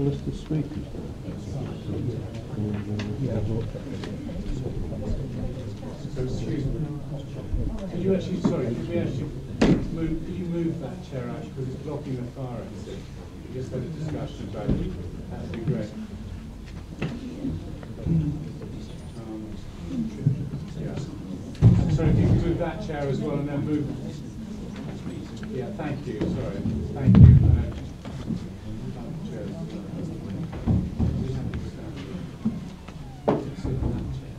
list of speakers? Could you actually, sorry, could we actually move, could you move that chair out because it's blocking the fire exit? We just had a discussion about it. That'd be great. Um, yeah. Sorry, if you move that chair as well and then move. Yeah, thank you, sorry. Thank you. Uh, chairs. We have to stand. Sit in that chair.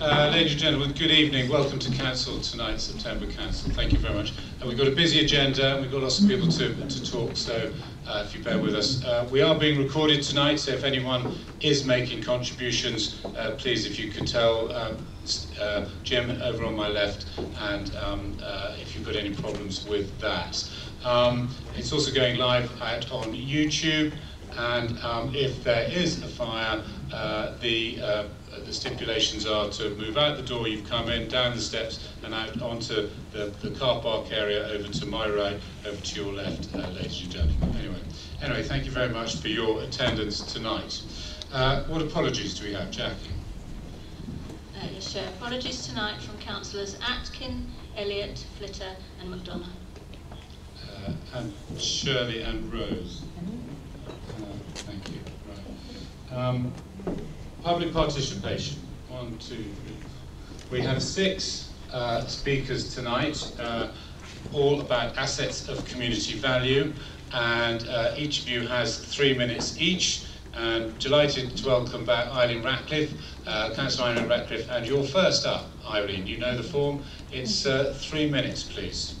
Uh, ladies and gentlemen, good evening. Welcome to Council tonight, September Council. Thank you very much. Uh, we've got a busy agenda and we've got lots of people to, to talk, so uh, if you bear with us. Uh, we are being recorded tonight, so if anyone is making contributions, uh, please, if you could tell um, uh, Jim over on my left, and um, uh, if you've got any problems with that. Um, it's also going live on YouTube, and um, if there is a fire, uh, the the stipulations are to move out the door you've come in, down the steps, and out onto the, the car park area over to my right, over to your left, uh, ladies and gentlemen. Anyway, anyway, thank you very much for your attendance tonight. Uh, what apologies do we have, Jackie? Uh, yes, Chair. Apologies tonight from councillors Atkin, Elliott, Flitter and McDonough. Uh, and Shirley and Rose. Uh, thank you. Right. Um, public participation. One, two, three. We have six uh, speakers tonight, uh, all about assets of community value, and uh, each of you has three minutes each. And delighted to welcome back Eileen Ratcliffe, uh, Councillor Eileen Ratcliffe, and you're first up, Irene. You know the form. It's uh, three minutes, please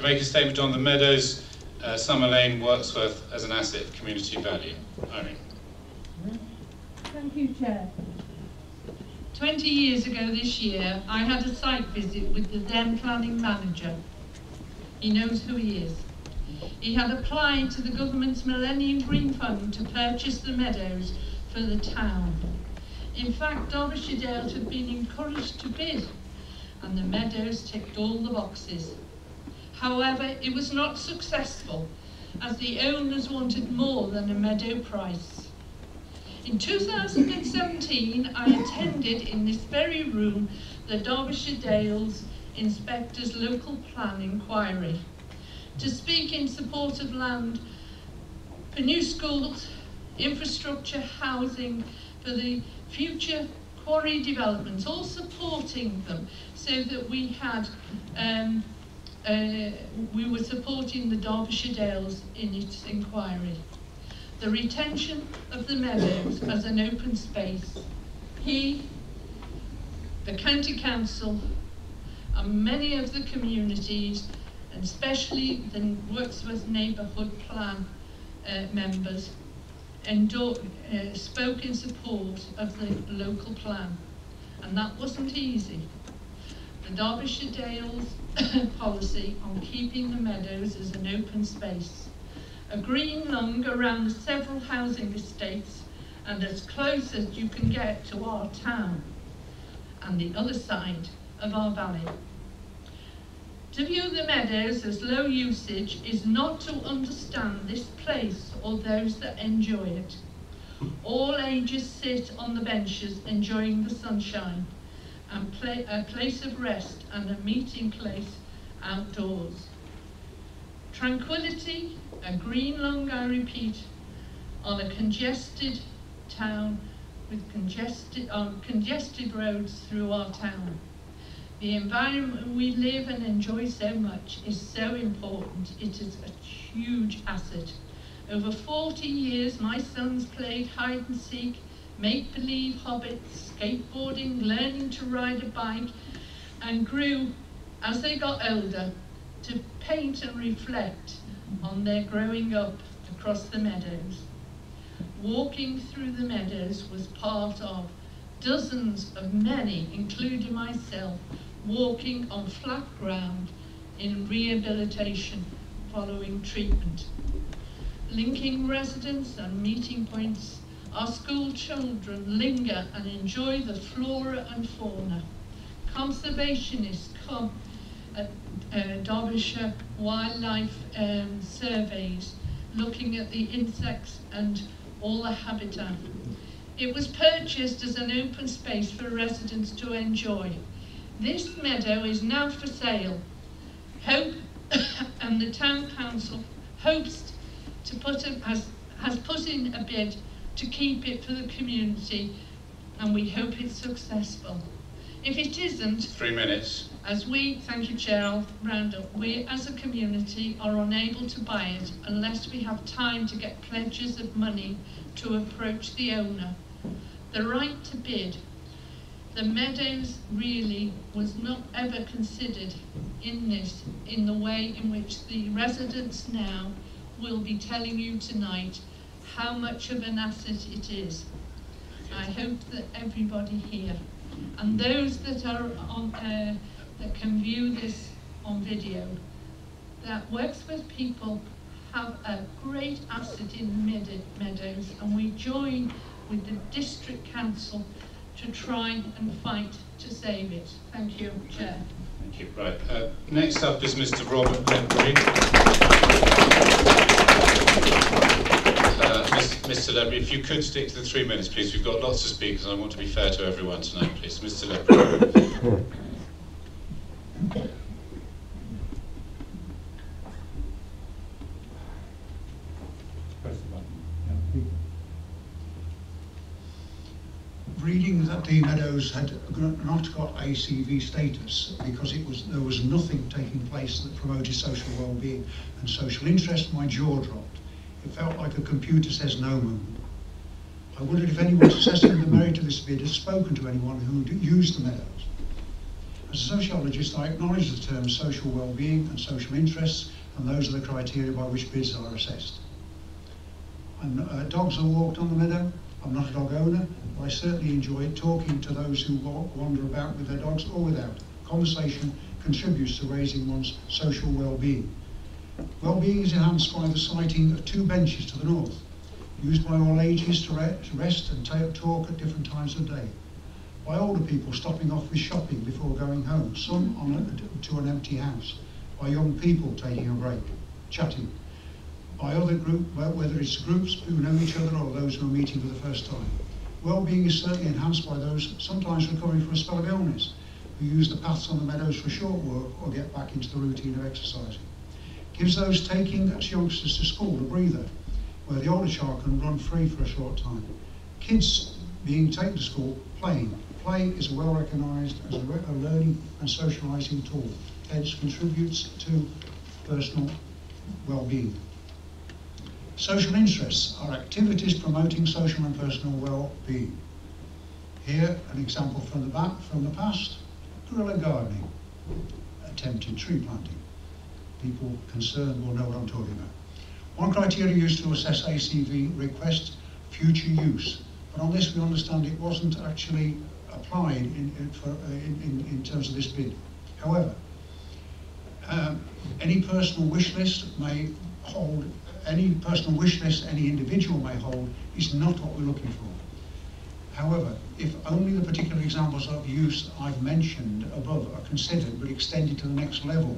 to make a statement on the Meadows, uh, Summer Lane, Wirksworth as an asset of community value. Irene. Thank you, Chair. 20 years ago this year, I had a site visit with the then planning manager. He knows who he is. He had applied to the government's Millennium Green Fund to purchase the meadows for the town. In fact, Derbyshire Dales had been encouraged to bid, and the meadows ticked all the boxes. However, it was not successful, as the owners wanted more than a meadow price. In 2017, I attended in this very room the Derbyshire Dales Inspector's local plan inquiry to speak in support of land for new schools, infrastructure, housing, for the future quarry developments, all supporting them so that we had um, uh, we were supporting the Derbyshire Dales in its inquiry the retention of the meadows as an open space. He, the county council, and many of the communities, and especially the Wirksworth Neighbourhood Plan uh, members, uh, spoke in support of the local plan. And that wasn't easy. The Derbyshire Dales policy on keeping the meadows as an open space a green lung around several housing estates and as close as you can get to our town and the other side of our valley. To view the meadows as low usage is not to understand this place or those that enjoy it. All ages sit on the benches enjoying the sunshine and play, a place of rest and a meeting place outdoors. Tranquility, a green lung, I repeat, on a congested town with congested, on congested roads through our town. The environment we live and enjoy so much is so important. It is a huge asset. Over 40 years, my sons played hide and seek, make believe hobbits, skateboarding, learning to ride a bike, and grew as they got older to paint and reflect on their growing up across the meadows. Walking through the meadows was part of dozens of many, including myself, walking on flat ground in rehabilitation following treatment. Linking residents and meeting points Our school children linger and enjoy the flora and fauna. Conservationists come at uh, Derbyshire wildlife um, surveys looking at the insects and all the habitat. It was purchased as an open space for residents to enjoy. This meadow is now for sale. Hope and the town council hopes to put has, has put in a bid to keep it for the community and we hope it's successful. If it isn't, Three minutes. as we, thank you Chair, I'll round up, we as a community are unable to buy it unless we have time to get pledges of money to approach the owner. The right to bid. The Meadows really was not ever considered in this, in the way in which the residents now will be telling you tonight how much of an asset it is. I hope that everybody here, and those that are on, uh, that can view this on video, that Wirksworth people have a great asset in Meadows, and we join with the district council to try and fight to save it. Thank you, Chair. Thank you. Right. Uh, next up is Mr. Robert Ledbury. Uh, Mr. Ledbury, if you could stick to the three minutes, please. We've got lots of speakers and I want to be fair to everyone tonight, please. Mr. The reading that the Meadows had not got ACV status because it was there was nothing taking place that promoted social well-being and social interest, my jaw dropped. It felt like a computer says no moment. I wondered if anyone assessing the merit of this bid had spoken to anyone who used the Meadows. As a sociologist, I acknowledge the terms social well-being and social interests, and those are the criteria by which bids are assessed. And uh, dogs are walked on the meadow. I'm not a dog owner, but I certainly enjoy talking to those who wa- wander about with their dogs or without. Conversation contributes to raising one's social well-being. Well-being is enhanced by the sighting of two benches to the north, used by all ages to, re- to rest and talk at different times of day. By older people stopping off with shopping before going home, some on a, to an empty house. By young people taking a break, chatting by other group, whether it's groups who know each other or those who are meeting for the first time. Well-being is certainly enhanced by those sometimes recovering from a spell of illness, who use the paths on the meadows for short work or get back into the routine of exercising. Gives those taking as youngsters to school a breather, where the older child can run free for a short time. Kids being taken to school playing. Play is well recognised as a, re- a learning and socialising tool, hence contributes to personal well-being. Social interests are activities promoting social and personal well-being. Here, an example from the back, from the past, guerrilla gardening, attempted tree planting. People concerned will know what I'm talking about. One criteria used to assess ACV request future use, but on this we understand it wasn't actually applied in, in, for, in, in terms of this bid. However, um, any personal wish list may hold, any personal wish list any individual may hold is not what we're looking for. However, if only the particular examples of use I've mentioned above are considered but extended to the next level,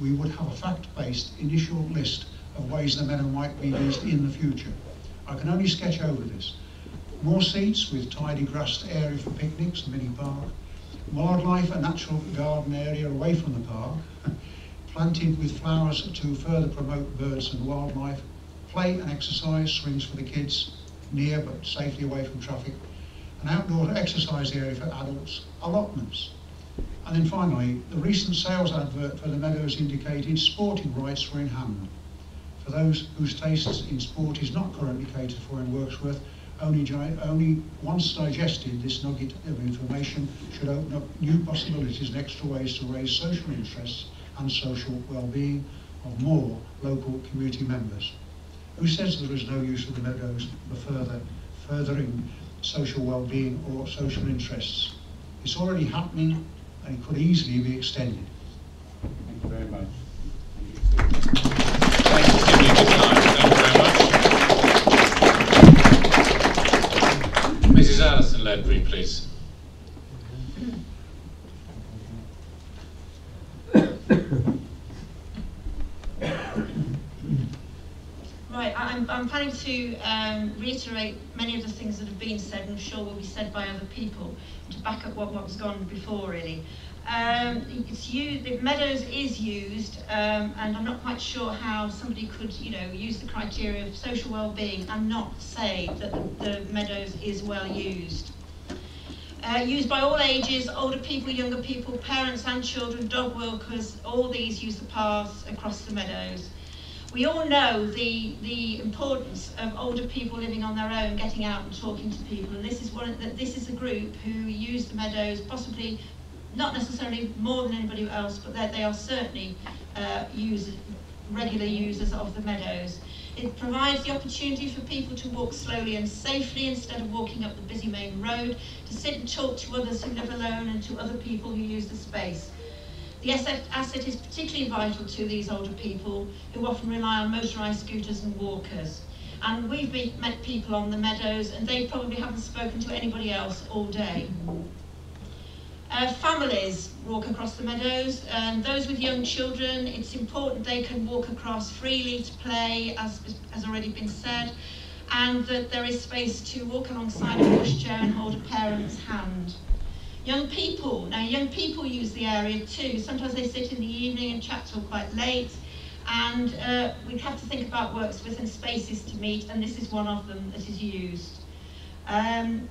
we would have a fact-based initial list of ways the meadow might be used in the future. I can only sketch over this. More seats with tidy grassed area for picnics, mini park. Wildlife, a natural garden area away from the park. planted with flowers to further promote birds and wildlife. Play and exercise, swings for the kids, near but safely away from traffic. An outdoor exercise area for adults. Allotments. And then finally, the recent sales advert for the Meadows indicated sporting rights were in hand. For those whose tastes in sport is not currently catered for in Wirksworth, only, only once digested, this nugget of information should open up new possibilities and extra ways to raise social interests and social well-being of more local community members. Who says there is no use of the meadows for further, furthering social well-being or social interests? It's already happening and could easily be extended. Thank you very much. Mrs. Alison Ledbury, please. Right, I'm, I'm planning to um, reiterate many of the things that have been said and I'm sure will be said by other people to back up what, what was gone before really. Um, it's used, the Meadows is used um, and I'm not quite sure how somebody could you know use the criteria of social well-being and not say that the, the Meadows is well used. Uh, used by all ages, older people, younger people, parents and children, dog walkers, all these use the paths across the meadows. We all know the, the importance of older people living on their own, getting out and talking to people, and this is one the, this is a group who use the meadows, possibly not necessarily more than anybody else, but they are certainly uh, use, regular users of the meadows. It provides the opportunity for people to walk slowly and safely instead of walking up the busy main road, to sit and talk to others who live alone and to other people who use the space. The asset is particularly vital to these older people who often rely on motorised scooters and walkers. And we've met people on the meadows and they probably haven't spoken to anybody else all day. Uh, families walk across the meadows, and those with young children, it's important they can walk across freely to play, as has already been said, and that there is space to walk alongside a pushchair and hold a parent's hand. Young people, now young people use the area too. Sometimes they sit in the evening and chat till quite late, and uh, we have to think about works within spaces to meet, and this is one of them that is used. Um,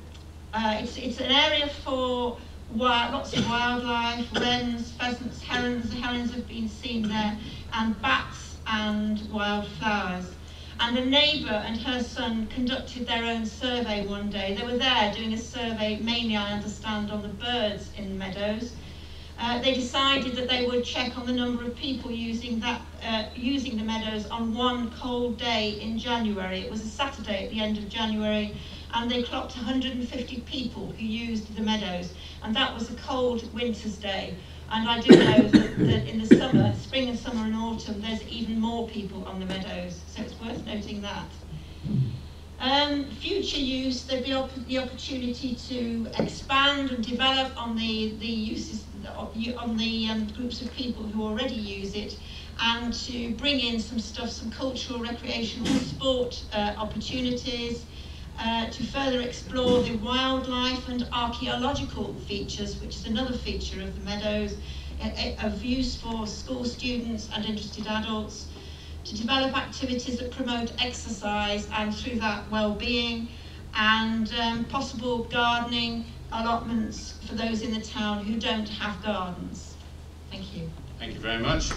uh, it's, it's an area for wild, lots of wildlife, wrens, pheasants, herons, the herons have been seen there, and bats and wildflowers. And a neighbour and her son conducted their own survey one day. They were there doing a survey, mainly I understand, on the birds in the meadows. Uh, they decided that they would check on the number of people using that uh, using the meadows on one cold day in January. It was a Saturday at the end of January, and they clocked 150 people who used the meadows, and that was a cold winter's day. And I do know that, in the summer, spring and summer and autumn, there's even more people on the meadows, so it's worth noting that. Um, future use, there'd be op the opportunity to expand and develop on the, the uses, on the um, groups of people who already use it, and to bring in some stuff, some cultural, recreational, sport uh, opportunities, uh, to further explore the wildlife and archaeological features, which is another feature of the meadows, of use for school students and interested adults, to develop activities that promote exercise and through that well-being, and um, possible gardening allotments for those in the town who don't have gardens. Thank you. Thank you very much.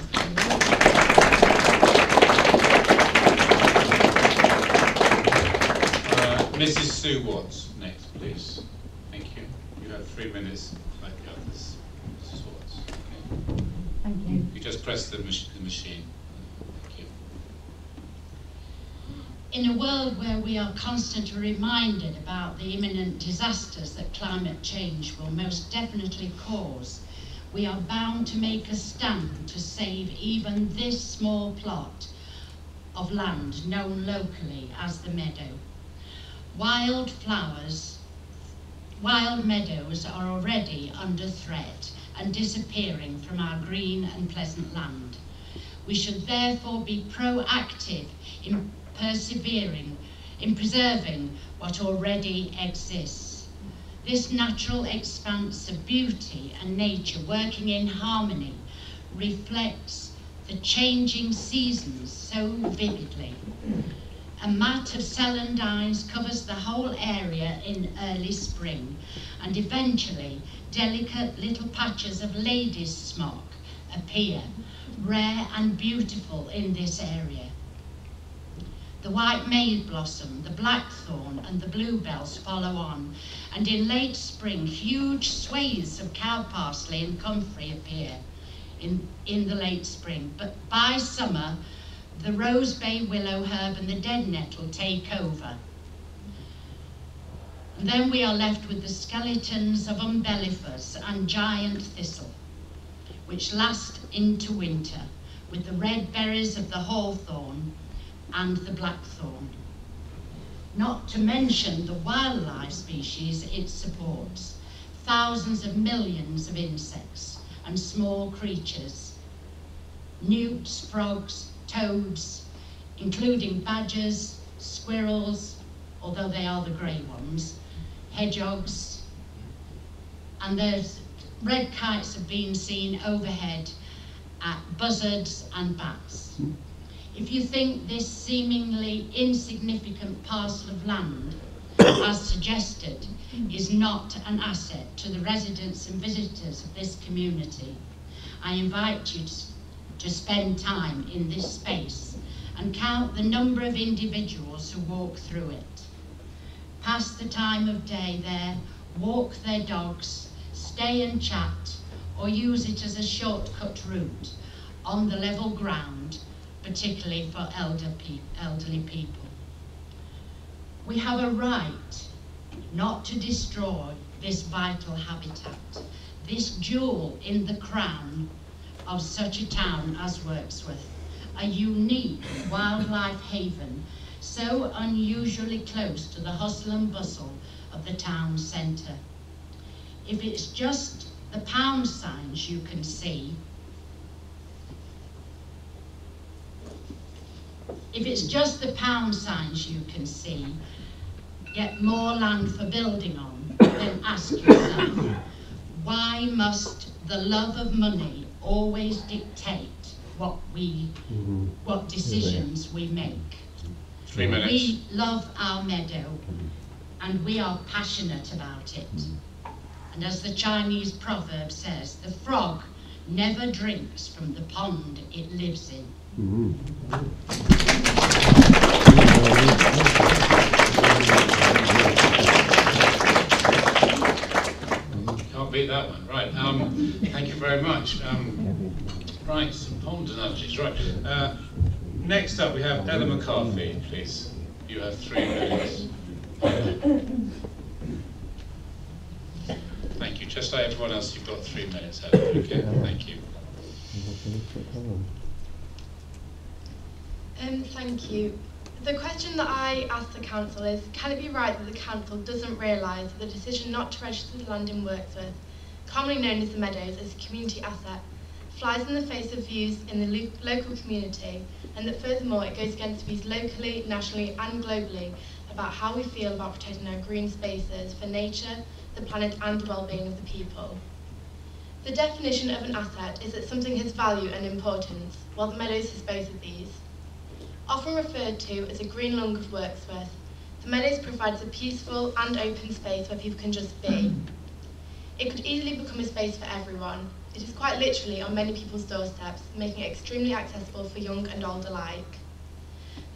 Mrs. Sue Watts, next, please. Thank you. You have three minutes like the others. Mrs. Watts. Okay. Thank you. You just press the, mach the machine. Thank you. In a world where we are constantly reminded about the imminent disasters that climate change will most definitely cause, we are bound to make a stand to save even this small plot of land known locally as the meadow. Wild flowers, wild meadows are already under threat and disappearing from our green and pleasant land. We should therefore be proactive in persevering, in preserving what already exists. This natural expanse of beauty and nature working in harmony reflects the changing seasons so vividly. A mat of celandines covers the whole area in early spring, and eventually delicate little patches of lady's smock appear, rare and beautiful in this area. The white maid blossom, the blackthorn and the bluebells follow on, and in late spring huge swathes of cow parsley and comfrey appear in, in the late spring. But by summer, the rose bay willow herb and the dead nettle take over. And then we are left with the skeletons of umbellifers and giant thistle, which last into winter with the red berries of the hawthorn and the blackthorn. not to mention the wildlife species it supports, thousands of millions of insects and small creatures, newts, frogs, toads, including badgers, squirrels, although they are the grey ones, hedgehogs, and there's red kites have been seen overhead at buzzards and bats. If you think this seemingly insignificant parcel of land, as suggested, is not an asset to the residents and visitors of this community, I invite you to, to spend time in this space and count the number of individuals who walk through it. Pass the time of day there, walk their dogs, stay and chat, or use it as a shortcut route on the level ground, particularly for elder pe elderly people. We have a right not to destroy this vital habitat, this jewel in the crown of such a town as Wirksworth, a unique wildlife haven so unusually close to the hustle and bustle of the town centre. If it's just the pound signs you can see, if it's just the pound signs you can see, get more land for building on, then ask yourself, why must the love of money always dictate what we, Mhm. what decisions we make? Three minutes. We love our meadow and we are passionate about it. And as the Chinese proverb says, the frog never drinks from the pond it lives in. Mhm. Can't beat that one. Right. Um, thank you very much. Um, right, some pond analogies. Right. Uh, next up, we have Ella McCarthy, please. You have three minutes. Thank you. Just like everyone else, you've got three minutes, Ella. Okay. Thank you. Um, thank you. The question that I asked the council is, can it be right that the council doesn't realise that the decision not to register the land in Wirksworth, commonly known as the Meadows, as a community asset, flies in the face of views in the lo local community, and that furthermore it goes against views locally, nationally and globally about how we feel about protecting our green spaces for nature, the planet and the well-being of the people. The definition of an asset is that something has value and importance, while the Meadows has both of these. Often referred to as a green lung of Wirksworth, the Meadows provides a peaceful and open space where people can just be. It could easily become a space for everyone. It is quite literally on many people's doorsteps, making it extremely accessible for young and old alike.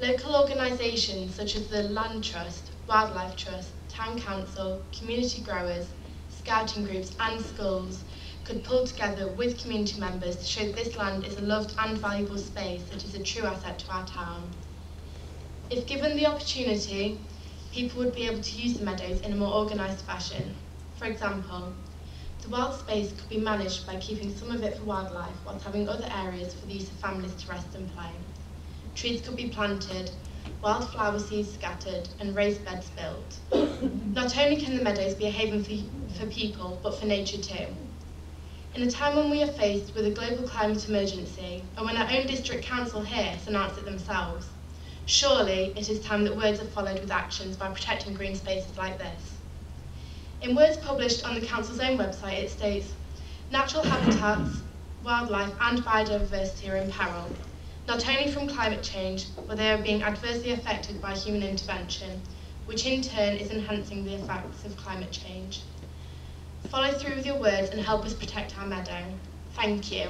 Local organisations such as the Land Trust, Wildlife Trust, Town Council, community growers, scouting groups and schools could pull together with community members to show that this land is a loved and valuable space that is a true asset to our town. If given the opportunity, people would be able to use the meadows in a more organised fashion. For example, the wild space could be managed by keeping some of it for wildlife whilst having other areas for the use of families to rest and play. Trees could be planted, wildflower seeds scattered and raised beds built. Not only can the meadows be a haven for, for people, but for nature too. In a time when we are faced with a global climate emergency, and when our own district council here has announced it themselves, surely it is time that words are followed with actions by protecting green spaces like this. In words published on the council's own website, it states, natural habitats, wildlife and biodiversity are in peril, not only from climate change, but they are being adversely affected by human intervention, which in turn is enhancing the effects of climate change. Follow through with your words and help us protect our meadow. Thank you.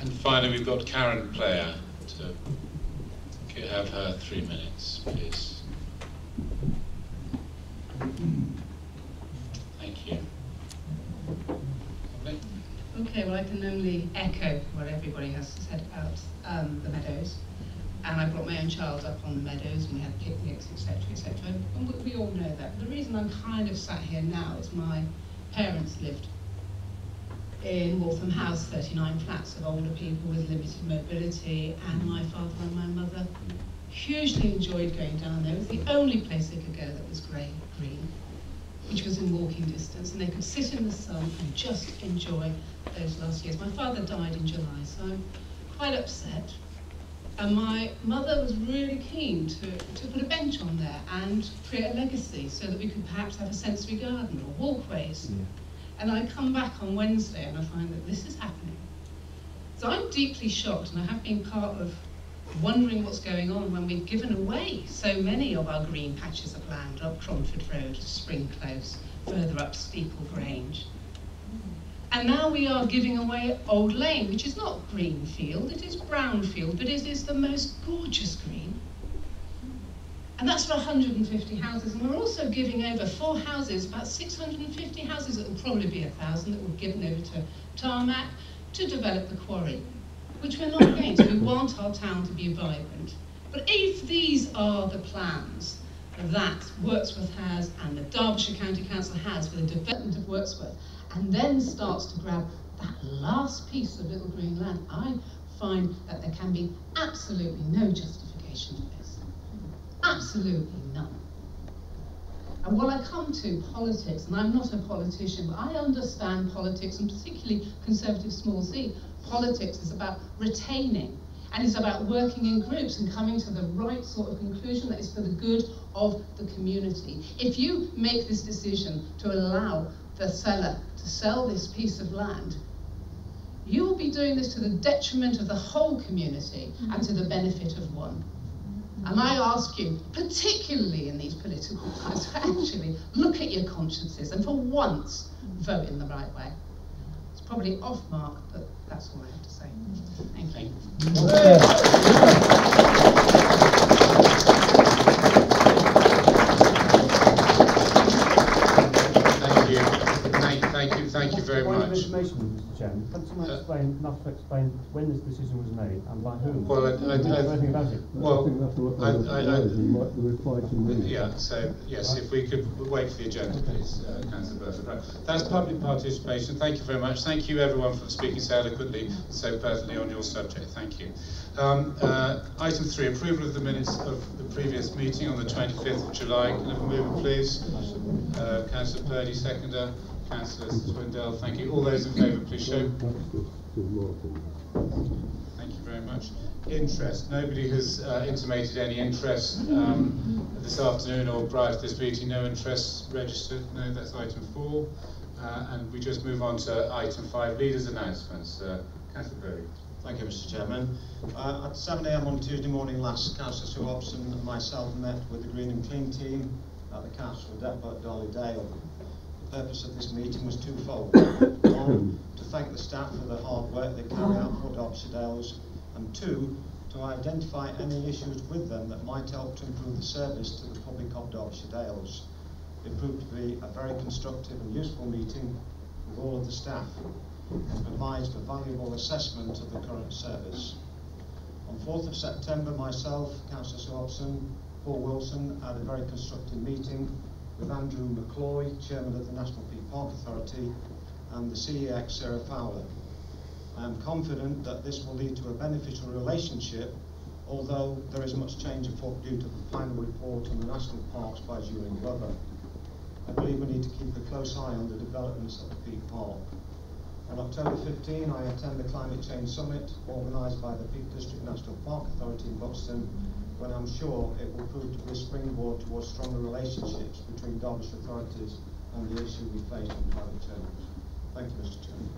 And finally, we've got Karen Player to get- have her three minutes, please. Thank you. Okay, well, I can only echo what everybody has said about um, the meadows. And I brought my own child up on the meadows, and we had picnics, etc., etc. And we, all know that. But the reason I'm kind of sat here now is my parents lived in Waltham House, 39 flats of older people with limited mobility, and my father and my mother hugely enjoyed going down there. It was the only place they could go that was grey green, which was in walking distance, and they could sit in the sun and just enjoy those last years. My father died in July, so I'm quite upset. And my mother was really keen to, to put a bench on there and create a legacy so that we could perhaps have a sensory garden or walkways. Yeah. And I come back on Wednesday and I find that this is happening. So I'm deeply shocked, and I have been part of wondering what's going on when we've given away so many of our green patches of land up Cromford Road, Spring Close, further up Steeple Grange. And now we are giving away Old Lane, which is not green field, it is brown field, but it is the most gorgeous green. And that's for 150 houses. And we're also giving over four houses, about 650 houses, it will probably be a thousand, that were given over to Tarmac to develop the quarry, which we're not against. We want our town to be vibrant. But if these are the plans that Wirksworth has and the Derbyshire County Council has for the development of Wirksworth, and then starts to grab that last piece of little green land, I find that there can be absolutely no justification for this. Absolutely none. And when I come to politics, and I'm not a politician, but I understand politics, and particularly conservative small c, politics is about retaining, and it's about working in groups and coming to the right sort of conclusion that is for the good of the community. If you make this decision to allow the seller to sell this piece of land, you will be doing this to the detriment of the whole community and to the benefit of one. And I ask you, particularly in these political times, to actually look at your consciences and for once vote in the right way. It's probably off mark, but that's all I have to say. Thank you. Thank you very Point much. Of information, Mr. Chairman. Can someone uh, explain, enough to explain when this decision was made and by whom? Well, I, I, I, anything about it. Well, I think that's what I, I, I, the reply to me. Yeah. So yes, if we could wait for the agenda, please, uh, Councillor Burford. That's public participation. Thank you very much. Thank you everyone for speaking so eloquently, so perfectly on your subject. Thank you. Um, uh, item three: approval of the minutes of the previous meeting on the 25th of July. Can I have a mover, please? Uh, Councillor Purdy, seconder. Councillor Swindell, thank you. All those in favour, please show. Thank you very much. Interest. Nobody has uh, intimated any interest um, this afternoon or prior to this meeting. No interest registered. No, that's item four. Uh, and we just move on to item five, leaders' announcements. Uh, Councillor Purdy. Thank you, Mr Chairman. Uh, at 7am on Tuesday morning last, Councillor Sue Hobson and myself met with the Green and Clean team at the Council Depot at Dolly Dale purpose of this meeting was twofold. One, to thank the staff for the hard work they carry out for Derbyshire Dales, and two, to identify any issues with them that might help to improve the service to the public of Derbyshire. It proved to be a very constructive and useful meeting with all of the staff and provides a valuable assessment of the current service. On 4th of September, myself, Councillor Sue Hobson, Paul Wilson had a very constructive meeting with Andrew McCloy, Chairman of the National Peak Park Authority, and the CEX, Sarah Fowler. I am confident that this will lead to a beneficial relationship, although there is much change afoot due to the final report on the national parks by Julian Glover. I believe we need to keep a close eye on the developments of the Peak Park. On October 15, I attend the Climate Change Summit organised by the Peak District National Park Authority in Buxton when I'm sure it will prove to be a springboard towards stronger relationships between Derbyshire authorities and the issue we face in climate change. Thank you, Mr Chairman.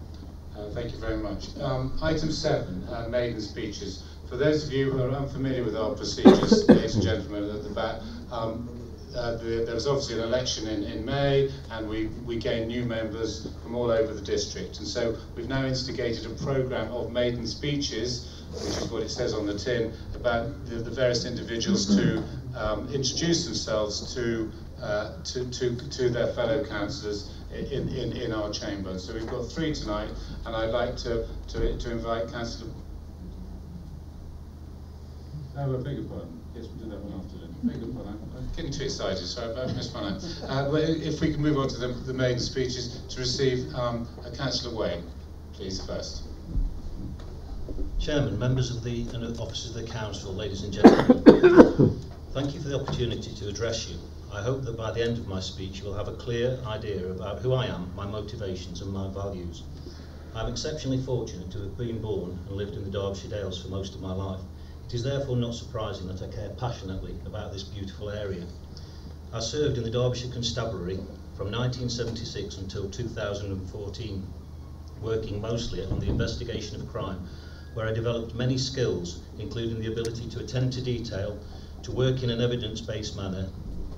Uh, thank you very much. Um, item seven, uh, maiden speeches. For those of you who are unfamiliar with our procedures, ladies and gentlemen at the back, um, uh, the, there was obviously an election in, in May and we, we gained new members from all over the district. And so we've now instigated a programme of maiden speeches which is what it says on the tin, about the, the various individuals to um, introduce themselves to, uh, to, to, to their fellow councillors in, in, in our chamber. So we've got three tonight, and I'd like to, to, to invite Councillor... Oh, I beg your pardon. Yes, we'll do that one after your pardon. I'm getting too excited, sorry about Miss Monaghan. Uh, but if we can move on to the, the main speeches to receive um, Councillor Wayne. please, first. Chairman, members of the and officers of the Council, ladies and gentlemen, thank you for the opportunity to address you. I hope that by the end of my speech you will have a clear idea about who I am, my motivations and my values. I am exceptionally fortunate to have been born and lived in the Derbyshire Dales for most of my life. It is therefore not surprising that I care passionately about this beautiful area. I served in the Derbyshire Constabulary from 1976 until 2014, working mostly on the investigation of crime, where I developed many skills, including the ability to attend to detail, to work in an evidence-based manner,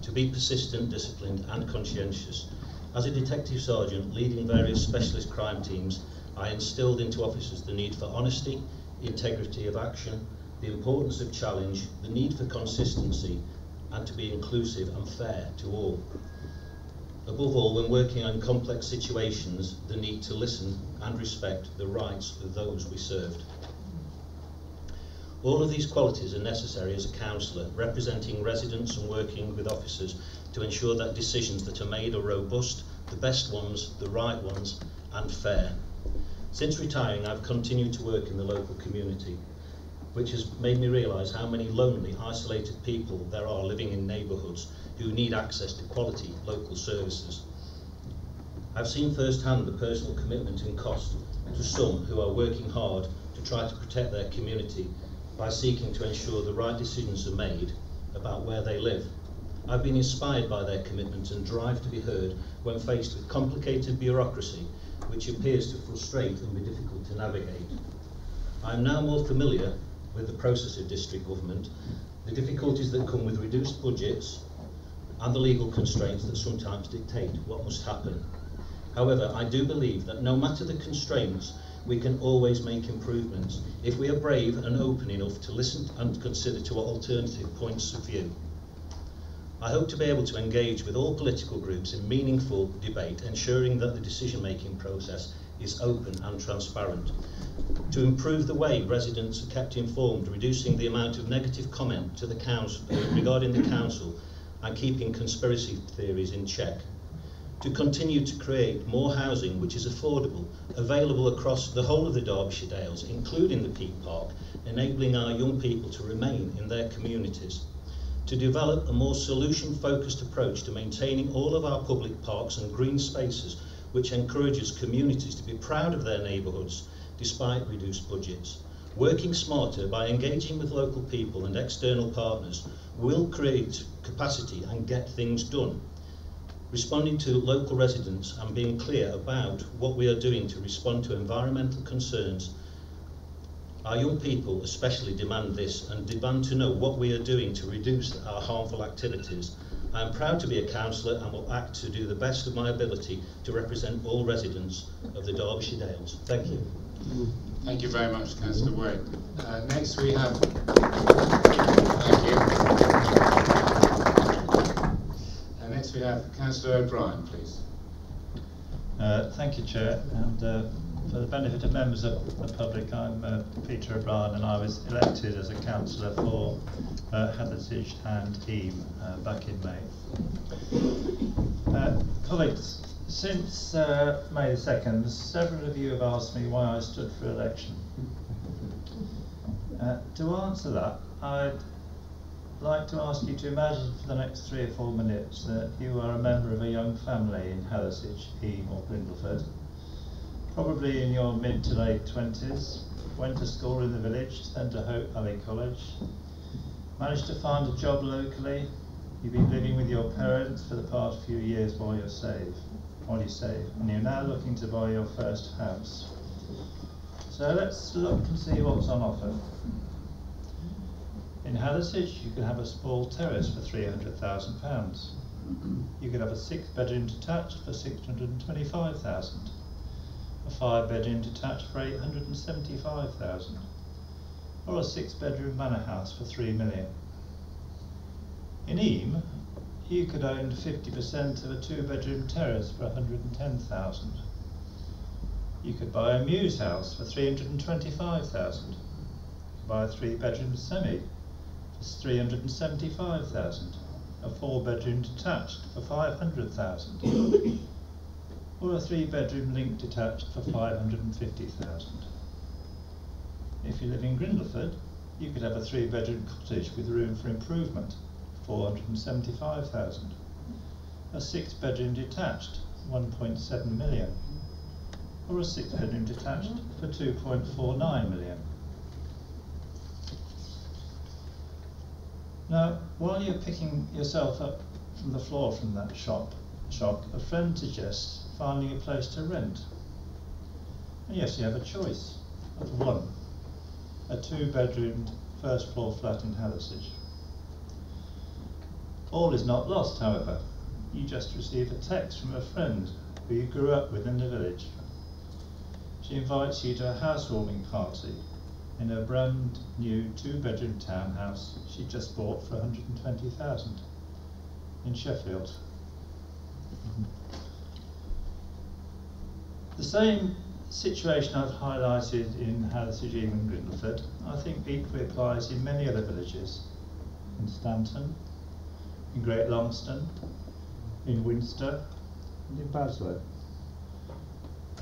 to be persistent, disciplined and conscientious. As a detective sergeant leading various specialist crime teams, I instilled into officers the need for honesty, integrity of action, the importance of challenge, the need for consistency, and to be inclusive and fair to all. Above all, when working on complex situations, the need to listen and respect the rights of those we served. All of these qualities are necessary as a councillor, representing residents and working with officers to ensure that decisions that are made are robust, the best ones, the right ones, and fair. Since retiring, I've continued to work in the local community, which has made me realise how many lonely, isolated people there are living in neighbourhoods who need access to quality local services. I've seen firsthand the personal commitment and cost to some who are working hard to try to protect their community by seeking to ensure the right decisions are made about where they live. I've been inspired by their commitment and drive to be heard when faced with complicated bureaucracy which appears to frustrate and be difficult to navigate. I am now more familiar with the process of district government, the difficulties that come with reduced budgets and the legal constraints that sometimes dictate what must happen. However, I do believe that no matter the constraints, we can always make improvements if we are brave and open enough to listen and consider to alternative points of view. I hope to be able to engage with all political groups in meaningful debate, ensuring that the decision-making process is open and transparent. To improve the way residents are kept informed, reducing the amount of negative comment to the council regarding the council and keeping conspiracy theories in check to continue to create more housing which is affordable, available across the whole of the Derbyshire Dales, including the Peak Park, enabling our young people to remain in their communities, to develop a more solution-focused approach to maintaining all of our public parks and green spaces, which encourages communities to be proud of their neighbourhoods despite reduced budgets. Working smarter by engaging with local people and external partners will create capacity and get things done responding to local residents and being clear about what we are doing to respond to environmental concerns. Our young people especially demand this and demand to know what we are doing to reduce our harmful activities. I am proud to be a councillor and will act to do the best of my ability to represent all residents of the Derbyshire Dales. Thank you. Thank you very much, Councillor Wade. Uh, next we have... Thank you. Have Councillor O'Brien, please. Uh, thank you, Chair. And uh, for the benefit of members of the public, I'm uh, Peter O'Brien and I was elected as a councillor for uh, and Eyam uh, back in May. Uh, colleagues, since uh, May 2nd, several of you have asked me why I stood for election. To answer that, I'd like to ask you to imagine for the next three or four minutes that you are a member of a young family in Hathersage, Eyam or Grindleford, probably in your mid to late 20s, went to school in the village, then to Hope Valley College, managed to find a job locally, you've been living with your parents for the past few years while you're saved, while you save, and you're now looking to buy your first house. So let's look and see what's on offer. In Hathersage, you could have a small terrace for £300,000. You could have a six-bedroom detached for 625000 a five-bedroom detached for 875000 or a six-bedroom manor house for 3 million. In Eyam, you could own 50% of a two-bedroom terrace for 110,000. You could buy a mews house for 325,000. Buy a three-bedroom semi is 375,000. A four bedroom detached for 500,000. or a three bedroom linked detached for 550,000. If you live in Grindleford, you could have a three bedroom cottage with room for improvement, 475,000. A six bedroom detached, 1.7 million. Or a six bedroom detached for 2.49 million. Now, while you're picking yourself up from the floor from that shop, shop, a friend suggests finding a place to rent. And yes, you have a choice of one, a two-bedroomed first floor flat in Hathersage. All is not lost, however. You just receive a text from a friend who you grew up with in the village. She invites you to a housewarming party in a brand new two-bedroom townhouse she just bought for 120,000 in Sheffield. The same situation I've highlighted in Hathersage and Grindleford, I think equally applies in many other villages. In Stanton, in Great Longstone, in Winster, and in Baslow.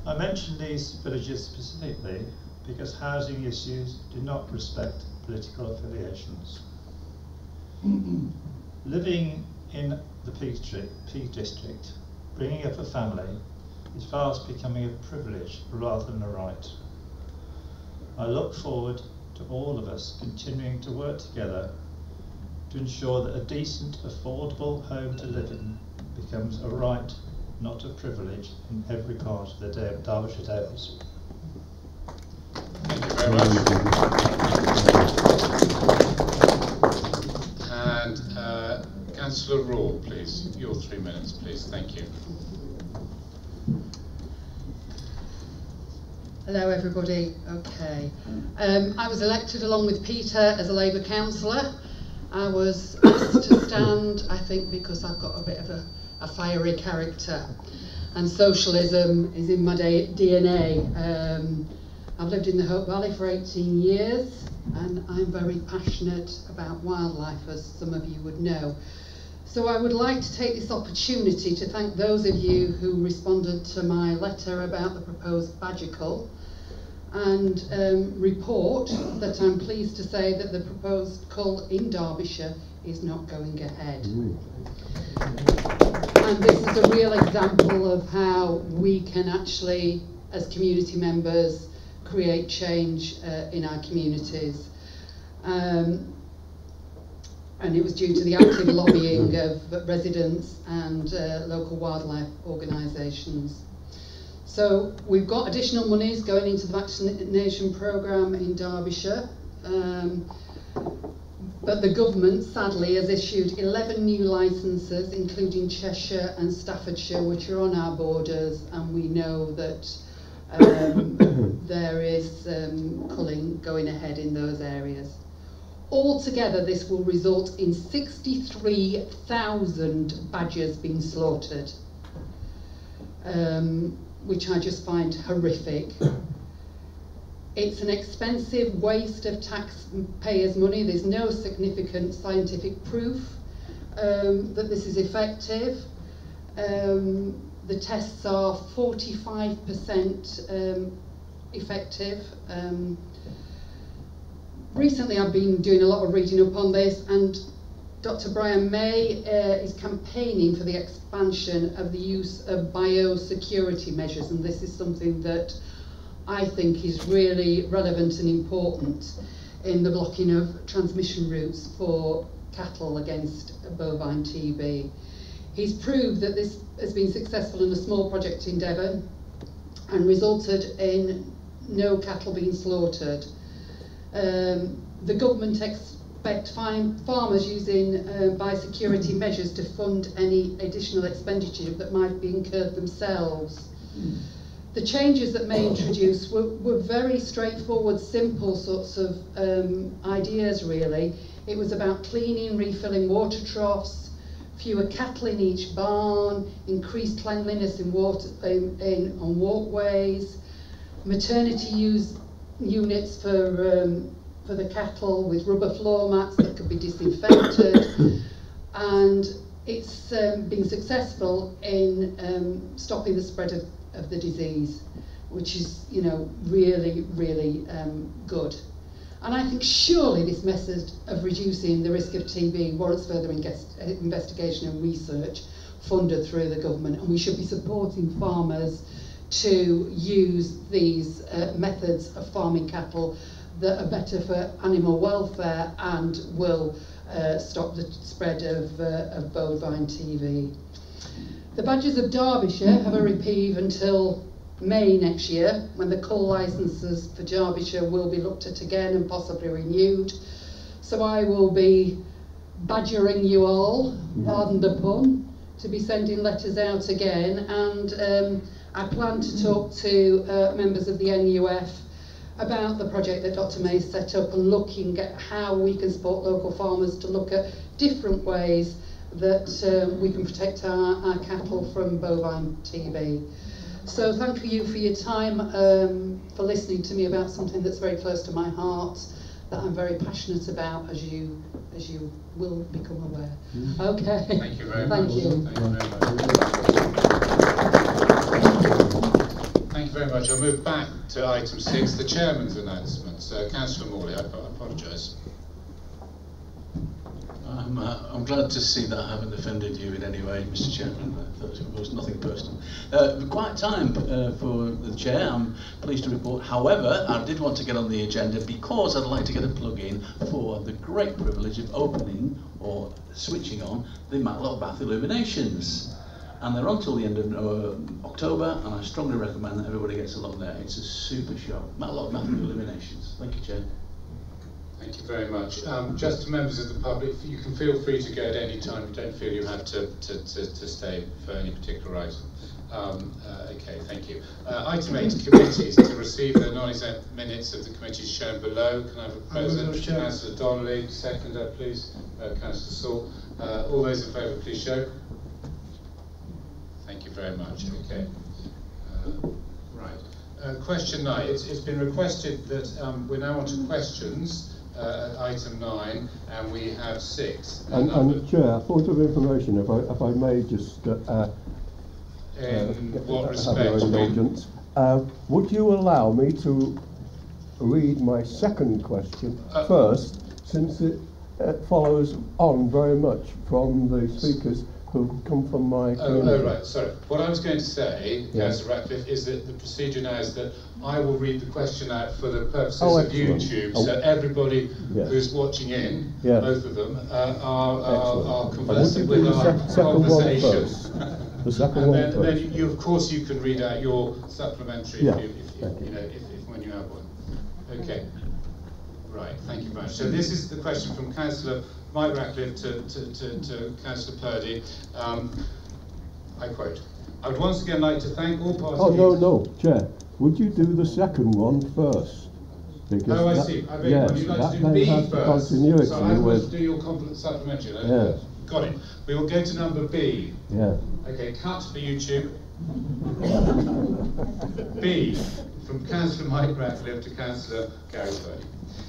I mention these villages specifically because housing issues do not respect political affiliations. Mm-hmm. Living in the Peak, Peak District, bringing up a family, is fast becoming a privilege rather than a right. I look forward to all of us continuing to work together to ensure that a decent, affordable home to live in becomes a right, not a privilege, in every part of the Derbyshire Dales. Very much. And uh, Councillor Raw, please, your three minutes, please. Thank you. Hello everybody, okay. Um, I was elected along with Peter as a Labour councillor. I was asked to stand, I think because I've got a bit of a, a fiery character and socialism is in my DNA. Um, I've lived in the Hope Valley for 18 years and I'm very passionate about wildlife as some of you would know. So I would like to take this opportunity to thank those of you who responded to my letter about the proposed badger cull and um, report that I'm pleased to say that the proposed cull in Derbyshire is not going ahead. And this is a real example of how we can actually, as community members, create change uh, in our communities. Um, and it was due to the active lobbying of residents and uh, local wildlife organisations. So we've got additional monies going into the vaccination programme in Derbyshire. Um, but the government, sadly, has issued 11 new licences, including Cheshire and Staffordshire, which are on our borders, and we know that um, there is um, culling going ahead in those areas. Altogether, this will result in 63,000 badgers being slaughtered, um, which I just find horrific. It's an expensive waste of taxpayers' money. There's no significant scientific proof um, that this is effective. Um, the tests are 45% um, effective. Um, recently I've been doing a lot of reading up on this and Dr Brian May uh, is campaigning for the expansion of the use of biosecurity measures and this is something that I think is really relevant and important in the blocking of transmission routes for cattle against bovine TB. He's proved that this has been successful in a small project in Devon and resulted in no cattle being slaughtered. Um, the government expect farmers using uh, biosecurity measures to fund any additional expenditure that might be incurred themselves. The changes that May introduced were, were very straightforward, simple sorts of um, ideas really. It was about cleaning, refilling water troughs, fewer cattle in each barn, increased cleanliness in, water, in, in on walkways, maternity use units for um, for the cattle with rubber floor mats that could be disinfected, and it's um, been successful in um, stopping the spread of, of the disease, which is you know really really um, good. And I think surely this method of reducing the risk of TB warrants further investigation and research funded through the government, and we should be supporting farmers to use these uh, methods of farming cattle that are better for animal welfare and will uh, stop the spread of, uh, of bovine TB. The Badgers of Derbyshire have a reprieve until May next year when the cull licences for Derbyshire will be looked at again and possibly renewed. So I will be badgering you all, pardon the pun, to be sending letters out again and um, I plan to talk to uh, members of the NUF about the project that Dr May set up and looking at how we can support local farmers to look at different ways that um, we can protect our, our cattle from bovine TB. So thank you for your time, um, for listening to me about something that's very close to my heart, that I'm very passionate about, as you as you will become aware. Mm-hmm. Okay. Thank you very Thank much. You. Thank you very much. Thank you very much. I'll move back to item six, the chairman's announcement. Uh, Councillor Morley, I, I apologise. I'm, uh, I'm glad to see that I haven't offended you in any way, Mr. Chairman. I thought it was nothing personal. Uh, quiet time uh, for the chair. I'm pleased to report. However, I did want to get on the agenda because I'd like to get a plug in for the great privilege of opening or switching on the Matlock Bath illuminations. And they're on till the end of uh, October, and I strongly recommend that everybody gets along there. It's a super show. Matlock Bath illuminations. Thank you, Chair. Thank you very much. Um, just to members of the public, you can feel free to go at any time. You don't feel you have to, to, to, to stay for any particular item. Um, uh, okay, thank you. Uh, item 8, committees. to receive the non-exempt minutes of the committees shown below. Can I have a present? Councillor Donnelly, seconder, please. Uh, Councillor Saul. Uh, all those in favour, please show. Thank you very much. Okay. Uh, right. Uh, question 9. It's, it's been requested that um, we're now on to questions uh, item nine, and we have six. And, and Chair, point of information, if I, if I may just uh, uh, in uh, what have your indulgence, uh, would you allow me to read my second question uh, first, since it follows on very much from the speakers who come from my oh, oh, right, sorry. What I was going to say, yes. Councillor Ratcliffe, is that the procedure now is that I will read the question out for the purposes oh, of YouTube, oh. so everybody yes. who's watching in, yes. both of them, uh, are, are, are conversing with our sec conversation. the second and one then, then you, of course, you can read out your supplementary yeah. if, you, if, you, you know, if, if when you have one. Okay. Right, thank you very much. So this is the question from Councillor Mike Ratcliffe to, to, to, to Councillor Purdy. Um, I quote, I would once again like to thank all parties... Oh, no, no, Chair. Would you do the second one first? Because oh, I that, see. I beg yes, Would you like to do B first? Continuity so I'm do your compliment supplementary. Yes. Got it. We will go to number B. Yeah. Okay, cut for YouTube. B, from Councillor Mike Ratcliffe to Councillor Garry Purdy.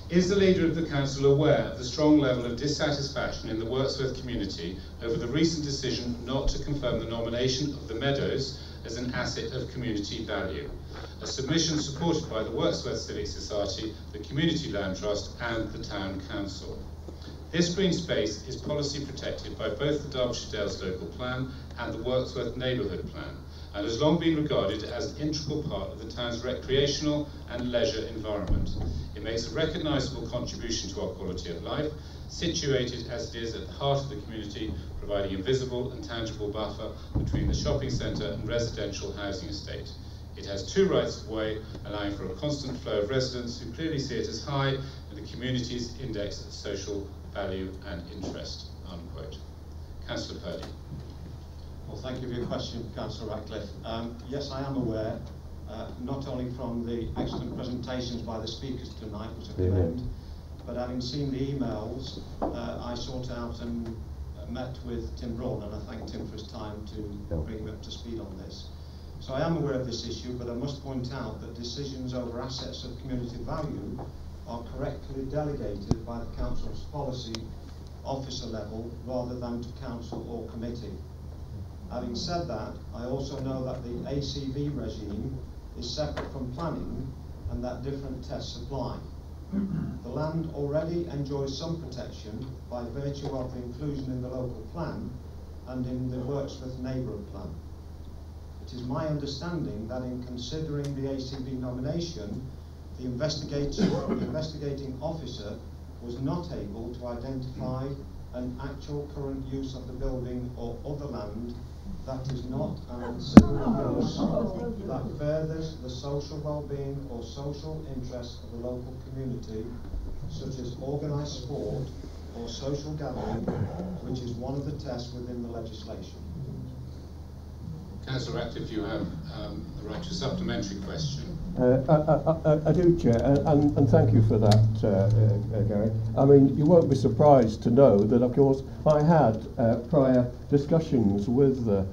Is the leader of the council aware of the strong level of dissatisfaction in the Wirksworth community over the recent decision not to confirm the nomination of the Meadows as an asset of community value? A submission supported by the Wirksworth Civic Society, the Community Land Trust and the Town Council. This green space is policy protected by both the Derbyshire Dales Local Plan and the Wirksworth Neighbourhood Plan and has long been regarded as an integral part of the town's recreational and leisure environment. It makes a recognisable contribution to our quality of life, situated as it is at the heart of the community, providing a visible and tangible buffer between the shopping centre and residential housing estate. It has two rights of way, allowing for a constant flow of residents who clearly see it as high in the community's index of social value and interest. Unquote. Councillor Purdy. Well, thank you for your question, Councillor Ratcliffe. Um, yes, I am aware, uh, not only from the excellent presentations by the speakers tonight, which I commend, but having seen the emails, uh, I sought out and met with Tim Braund, and I thank Tim for his time to bring me up to speed on this. So I am aware of this issue, but I must point out that decisions over assets of community value are correctly delegated by the Council's policy officer level rather than to council or committee. Having said that, I also know that the ACV regime is separate from planning and that different tests apply. The land already enjoys some protection by virtue of the inclusion in the local plan and in the Wirksworth neighbourhood plan. It is my understanding that in considering the ACV nomination, the investigating officer was not able to identify an actual current use of the building or other land that is not an ancillary use that furthers the social well-being or social interests of the local community, such as organised sport or social gathering, which is one of the tests within the legislation. Councillor if you have um, the right to a supplementary question. Uh, I, I, I, do, Chair, and, and thank you for that, uh, uh, Garry. I mean, you won't be surprised to know that, of course, I had uh, prior discussions with uh,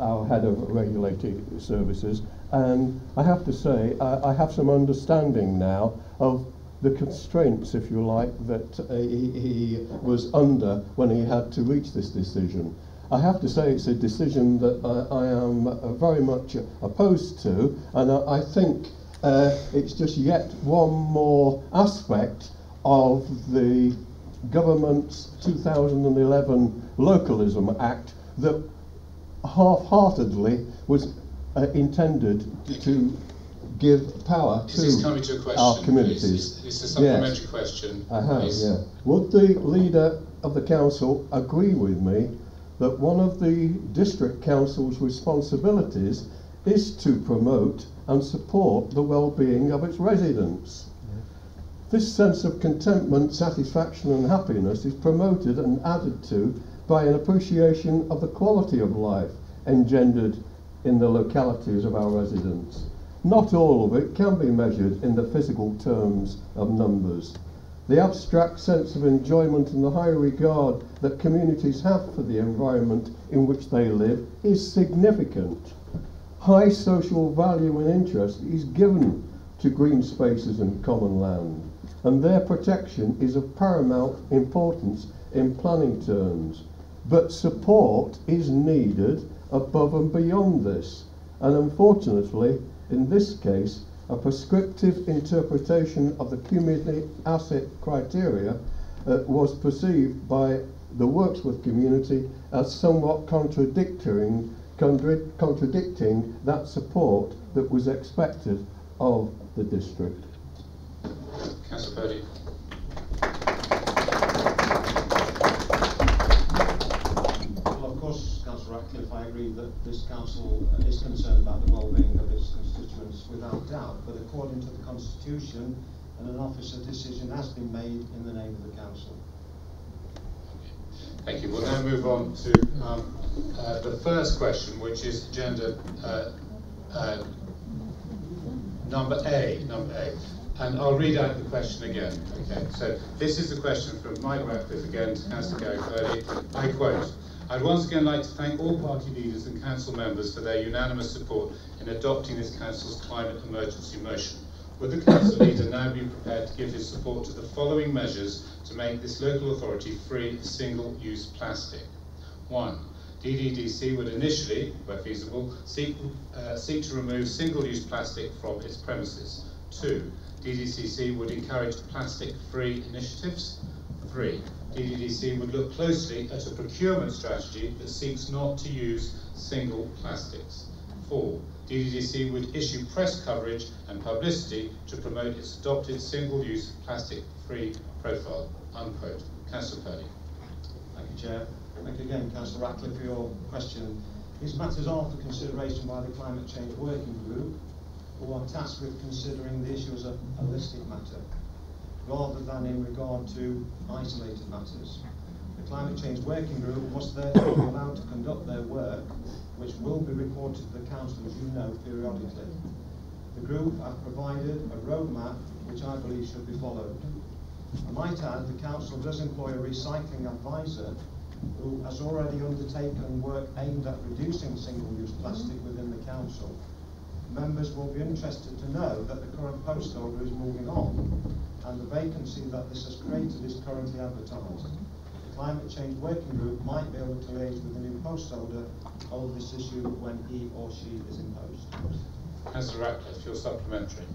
our head of regulated services, and I have to say, I, I have some understanding now of the constraints, if you like, that uh, he, he was under when he had to reach this decision. I have to say it's a decision that I, I am very much opposed to, and I, I think uh, it's just yet one more aspect of the government's 2011 Localism Act that half-heartedly was uh, intended to give power Is to, this coming to a question, our communities. It's a supplementary yes. question. I have, please. yeah. Would the leader of the council agree with me that one of the district council's responsibilities is to promote and support the well-being of its residents? This sense of contentment, satisfaction and happiness is promoted and added to by an appreciation of the quality of life engendered in the localities of our residents. Not all of it can be measured in the physical terms of numbers. The abstract sense of enjoyment and the high regard that communities have for the environment in which they live is significant. High social value and interest is given to green spaces and common land, and their protection is of paramount importance in planning terms. But support is needed above and beyond this. And unfortunately, in this case, a prescriptive interpretation of the community asset criteria uh, was perceived by the Wirksworth community as somewhat contradicting, contra contradicting that support that was expected of the district. Councillor Purdy. Well, of course, Councillor Ratcliffe, I agree that this council uh, is concerned about the well-being of its constituents without doubt, but according to the constitution, and an officer decision has been made in the name of the council. Thank you. We'll now move on to um, uh, the first question, which is agenda uh, uh, number A. Number A. And I'll read out the question again. Okay. So this is the question from Mike Ratcliffe again to Councillor Garry Purdy. I quote. I'd once again like to thank all party leaders and council members for their unanimous support in adopting this council's climate emergency motion. Would the council leader now be prepared to give his support to the following measures to make this local authority free of single-use plastic? One, DDDC would initially, where feasible, seek, uh, seek to remove single-use plastic from its premises. Two, DDCC would encourage plastic-free initiatives. Three, DDDC would look closely at a procurement strategy that seeks not to use single plastics. Four, DDDC would issue press coverage and publicity to promote its adopted single-use plastic-free profile. Unquote. Councillor Purdy. Thank you, Chair. Thank you again, Councillor Ratcliffe, for your question. These matters are for consideration by the Climate Change Working Group, who are tasked with considering the issue as a holistic matter rather than in regard to isolated matters. The Climate Change Working Group was therefore allowed to conduct their work, which will be reported to the Council, as you know, periodically. The group have provided a roadmap which I believe should be followed. I might add the Council does employ a recycling advisor who has already undertaken work aimed at reducing single-use plastic within the Council. Members will be interested to know that the current post holder is moving on and the vacancy that this has created is currently advertised. Climate change working group might be able to liaise with the new post holder over this issue when he or she is in post. Councillor Ratcliffe, your supplementary.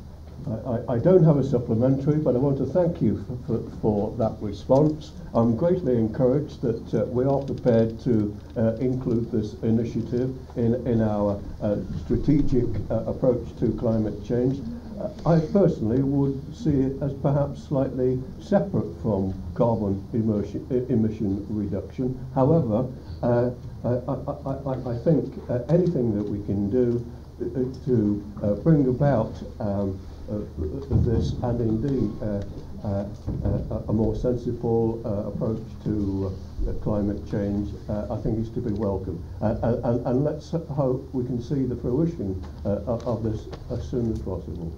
I, I, don't have a supplementary, but I want to thank you for, for, for that response. I'm greatly encouraged that uh, we are prepared to uh, include this initiative in, in our uh, strategic uh, approach to climate change. Uh, I personally would see it as perhaps slightly separate from carbon emission, emission reduction. However, uh, I, I, I, I think uh, anything that we can do uh, uh, to bring about um, of this and indeed uh, uh, uh, a more sensible approach to climate change, I think is to be welcome. and, and let's hope we can see the fruition of this as soon as possible.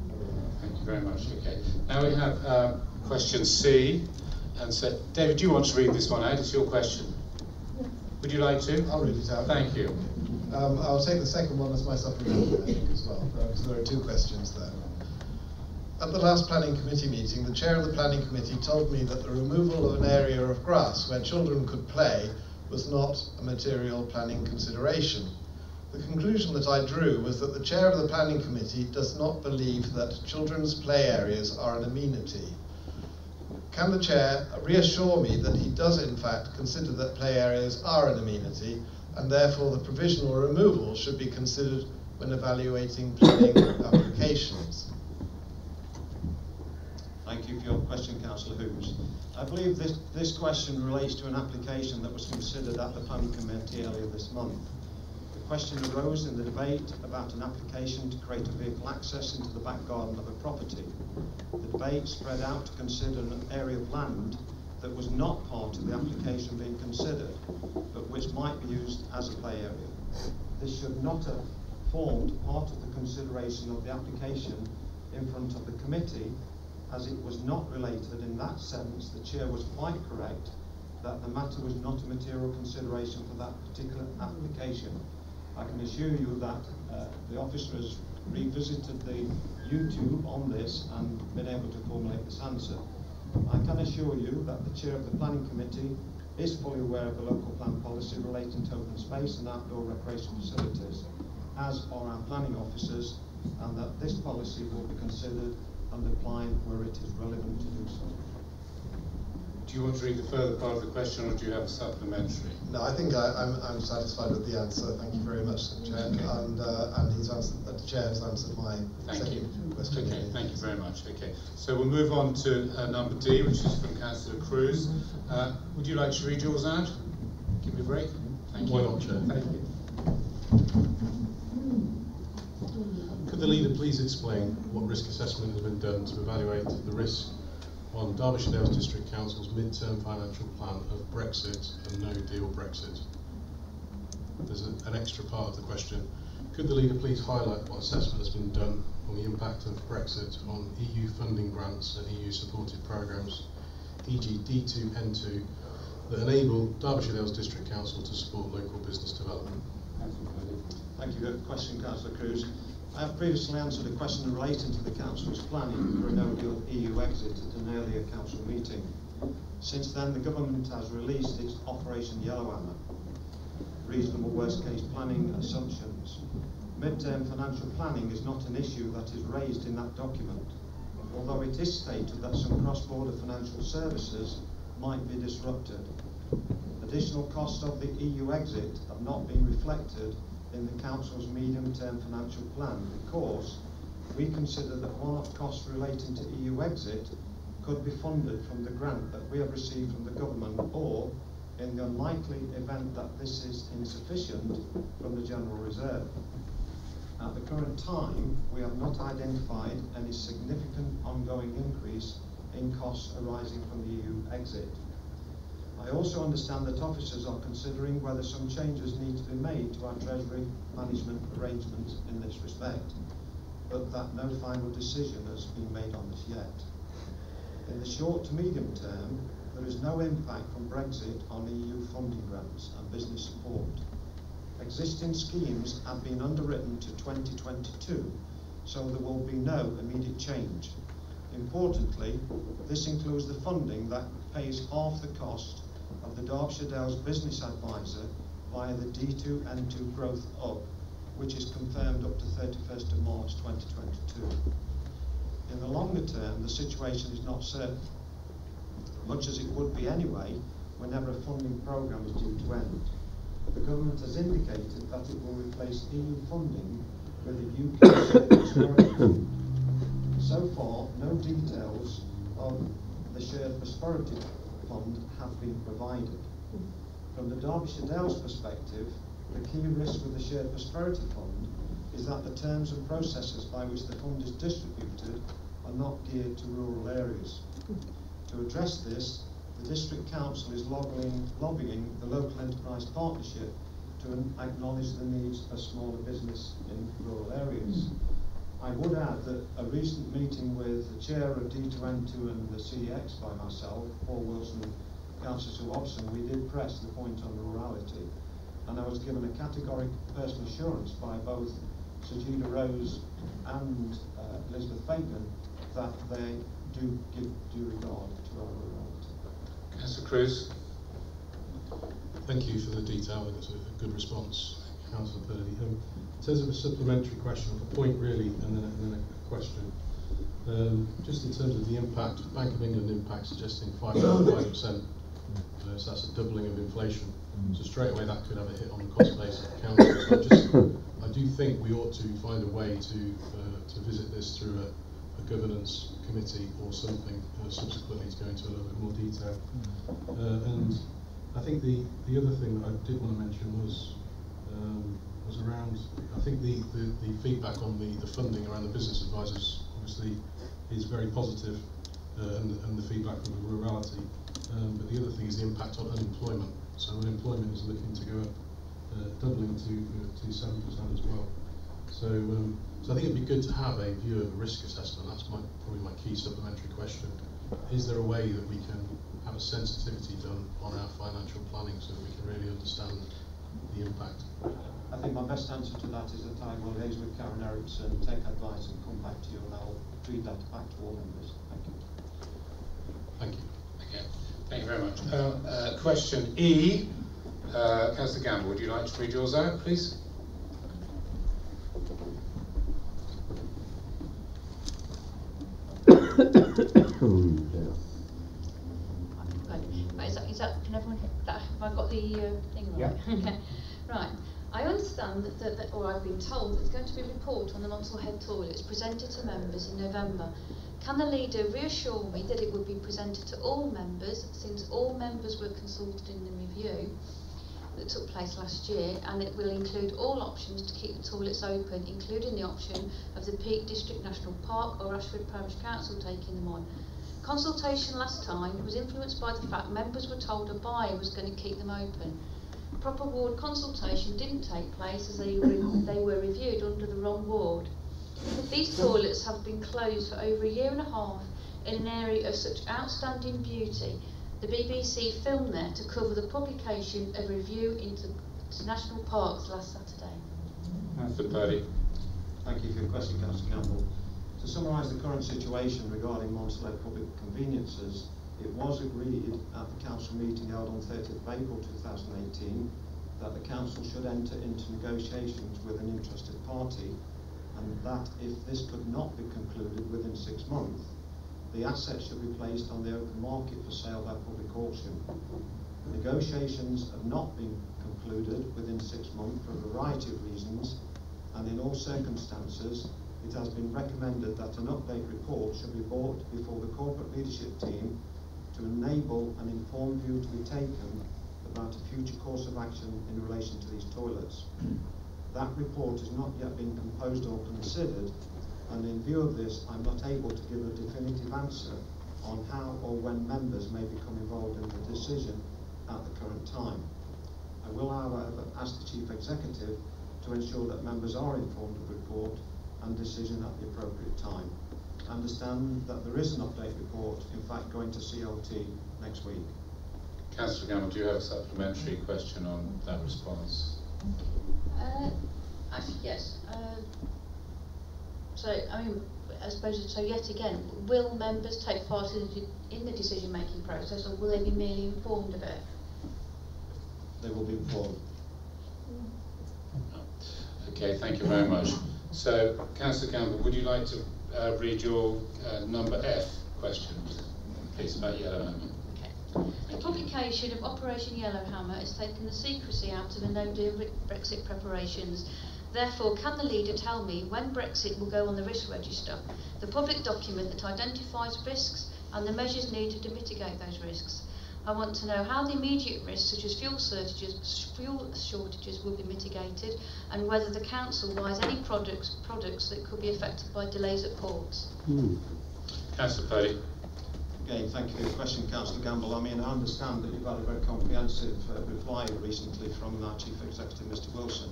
Thank you very much. Okay. Now we have question C. And so, David, do you want to read this one out? It's your question. Would you like to? I'll read it out. Thank you. Um, I'll take the second one as my supplementary, I think, as well, because there are two questions there. At the last planning committee meeting, the chair of the planning committee told me that the removal of an area of grass where children could play was not a material planning consideration. The conclusion that I drew was that the chair of the planning committee does not believe that children's play areas are an amenity. Can the chair reassure me that he does in fact consider that play areas are an amenity and therefore the provisional removal should be considered when evaluating planning applications? Thank you for your question, Councillor Hughes. I believe this, this question relates to an application that was considered at the Planning Committee earlier this month. Question arose in the debate about an application to create a vehicle access into the back garden of a property. The debate spread out to consider an area of land that was not part of the application being considered, but which might be used as a play area. This should not have formed part of the consideration of the application in front of the committee as it was not related in that sense, the chair was quite correct that the matter was not a material consideration for that particular application. I can assure you that uh, the officer has revisited the YouTube on this and been able to formulate this answer. I can assure you that the chair of the planning committee is fully aware of the local plan policy relating to open space and outdoor recreation facilities, as are our planning officers, and that this policy will be considered and applied where it is relevant to do so. Do you want to read the further part of the question or do you have a supplementary? No, I think I, am I'm, I'm satisfied with the answer. Thank you very much, Chair. Okay. And, uh, and he's answered, uh, the Chair has answered my Thank second you. question. Okay, thank you very much. Okay, so we'll move on to uh, number D, which is from Councillor Cruz. Uh, would you like to read yours out? Give me a break. Thank you. Why not, Chair? Thank you. Could the leader please explain what risk assessment has been done to evaluate the risk on Derbyshire Dales District Council's mid-term financial plan of Brexit and no deal Brexit? There's a, an extra part of the question. Could the leader please highlight what assessment has been done on the impact of Brexit on EU funding grants and EU supported programmes, e.g. D2N2, that enable Derbyshire Dales District Council to support local business development? Thank you for the question, Councillor Cruz. I have previously answered a question relating to the Council's planning for a no-deal EU exit at an earlier Council meeting. Since then, the Government has released its Operation Yellowhammer, reasonable worst-case planning assumptions. Mid-term financial planning is not an issue that is raised in that document, although it is stated that some cross-border financial services might be disrupted. Additional costs of the EU exit have not been reflected in the Council's medium-term financial plan because we consider that one-off costs relating to EU exit could be funded from the grant that we have received from the government or, in the unlikely event that this is insufficient, from the General Reserve. At the current time, we have not identified any significant ongoing increase in costs arising from the EU exit. I also understand that officers are considering whether some changes need to be made to our Treasury management arrangements in this respect, but that no final decision has been made on this yet. In the short to medium term, there is no impact from Brexit on EU funding grants and business support. Existing schemes have been underwritten to 2022, so there will be no immediate change. Importantly, this includes the funding that pays half the cost of the Derbyshire Dales Business Advisor via the D2N2 Growth Hub, which is confirmed up to 31st of March 2022. In the longer term, the situation is not certain, much as it would be anyway whenever a funding programme is due to end. The government has indicated that it will replace EU funding with a UK fund. So far, no details of the shared prosperity fund have been provided. From the Derbyshire Dales perspective, the key risk with the shared prosperity fund is that the terms and processes by which the fund is distributed are not geared to rural areas. To address this, the District Council is lobbying, lobbying the Local Enterprise Partnership to acknowledge the needs of smaller business in rural areas. I would add that a recent meeting with the chair of D2N2 and the CEX by myself, Paul Wilson, Councillor Sue Hobson, we did press the point on rurality. And I was given a categoric personal assurance by both Sajeeda Rose and uh, Elizabeth Fagan that they do give due regard to our rurality. Councillor Cruz. Thank you for the detail. Think a, good response, Councillor Purdy. In terms of a supplementary question, a point really, and then, and then a question. Um, just in terms of the impact, Bank of England impact suggesting 5.5%, uh, so that's a doubling of inflation. So straight away that could have a hit on the cost base of the council. So I, just, I do think we ought to find a way to uh, to visit this through a, a governance committee or something uh, subsequently to go into a little bit more detail. Uh, and I think the, the other thing that I did want to mention was um, was around, I think the, the, the feedback on the, the funding around the business advisors obviously is very positive, uh, and, and the feedback from the rurality. Um, but the other thing is the impact on unemployment. So unemployment is looking to go up, uh, doubling to uh, to seven percent as well. So um, so I think it'd be good to have a view of a risk assessment. That's my probably my key supplementary question. Is there a way that we can have a sensitivity done on our financial planning so that we can really understand the impact? I think my best answer to that is that I will liaise with Karen Henriksen, take advice and come back to you and I'll feed that back to all members. Thank you. Thank you. Okay. Thank you very much. Uh, uh, question E. Uh, Councillor Gamble, would you like to read yours out, please? Right, is that, is that, can everyone, that, have I got the uh, thing right? Yeah. okay. Right. I understand that, that, that, or I've been told, there's going to be a report on the Monsall Head toilets presented to members in November. Can the leader reassure me that it would be presented to all members, since all members were consulted in the review that took place last year, and it will include all options to keep the toilets open, including the option of the Peak District National Park or Ashford Parish Council taking them on? Consultation last time was influenced by the fact members were told a buyer was going to keep them open. Proper ward consultation didn't take place as they, re- mm-hmm. they were reviewed under the wrong ward. These mm-hmm. toilets have been closed for over a year and a half in an area of such outstanding beauty. The BBC filmed there to cover the publication of a review into to national parks last Saturday. Councillor Purdy. Thank you for your question, Councillor Campbell. To summarise the current situation regarding Monsal Head Public Conveniences, it was agreed at the council meeting held on 30th of April 2018 that the council should enter into negotiations with an interested party and that if this could not be concluded within six months, the assets should be placed on the open market for sale by public auction. Negotiations have not been concluded within six months for a variety of reasons, and in all circumstances, it has been recommended that an update report should be brought before the corporate leadership team to enable an informed view to be taken about a future course of action in relation to these toilets. That report has not yet been composed or considered, and in view of this, I'm not able to give a definitive answer on how or when members may become involved in the decision at the current time. I will, however, ask the Chief Executive to ensure that members are informed of the report and decision at the appropriate time. I understand that there is an update report, in fact, going to CLT next week. Councillor Gamble, do you have a supplementary question on that response? Uh, actually, yes. Uh, so, I mean, I suppose, so yet again, will members take part in the, in the decision-making process or will they be merely informed of it? they will be informed. Okay, thank you very much. So, Councillor Campbell, would you like to uh, read your uh, number F question, please, about Yellowhammer. The publication of Operation Yellowhammer has taken the secrecy out of the no-deal Brexit preparations. Therefore, can the leader tell me when Brexit will go on the risk register, the public document that identifies risks and the measures needed to mitigate those risks? I want to know how the immediate risks, such as fuel shortages, fuel shortages will be mitigated, and whether the council buys any products products that could be affected by delays at ports. Hmm. Councillor Purdy. Again, thank you for your question, Councillor Gamble. I mean, I understand that you've had a very comprehensive uh, reply recently from our Chief Executive, Mr Wilson.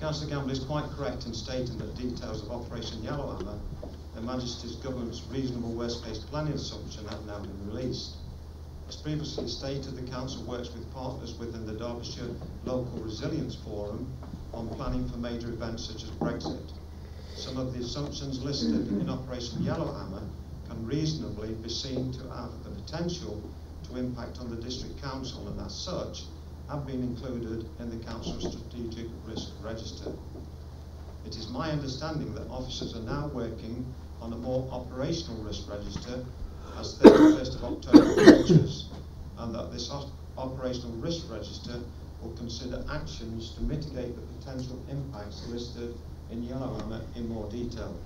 Councillor Gamble is quite correct in stating that details of Operation Yellowhammer, Her Majesty's Government's reasonable worst-case planning assumption have now been released. As previously stated, the Council works with partners within the Derbyshire Local Resilience Forum on planning for major events such as Brexit. Some of the assumptions listed in Operation Yellowhammer can reasonably be seen to have the potential to impact on the District Council and as such have been included in the Council's Strategic Risk Register. It is my understanding that officers are now working on a more operational risk register as 31st of October approaches and that this operational risk register will consider actions to mitigate the potential impacts listed in Yellowhammer in more detail.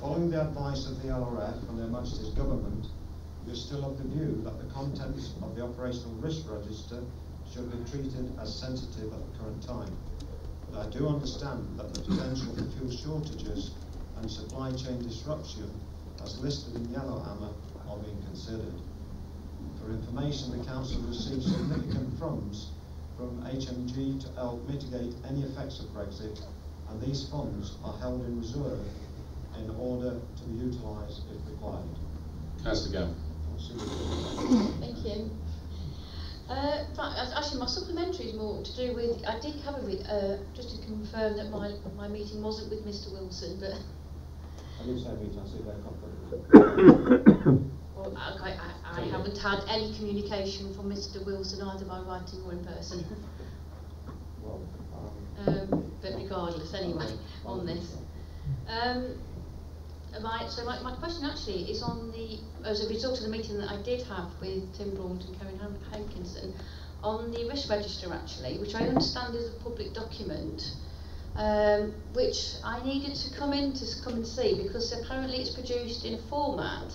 Following the advice of the LRF and Their Majesty's Government, we are still of the view that the contents of the operational risk register should be treated as sensitive at the current time. But I do understand that the potential for fuel shortages and supply chain disruption as listed in Yellowhammer are being considered. For information, the Council received significant funds from HMG to help mitigate any effects of Brexit, and these funds are held in reserve in order to be utilised if required. Councillor Gam. Thank you. Uh, right, actually, my supplementary is more to do with. I did cover it uh, just to confirm that my my meeting wasn't with Mr Wilson, but At least I meet, I see well, okay, I, I haven't had any communication from Mr Wilson, either by writing or in person. well, um, um, but regardless, anyway, on this. Um, my, so my, my question actually is on the, as a result of the meeting that I did have with Tim Braunt and Karen Hankinson, on the risk register actually, which I understand is a public document, um, which I needed to come in to come and see because apparently it's produced in a format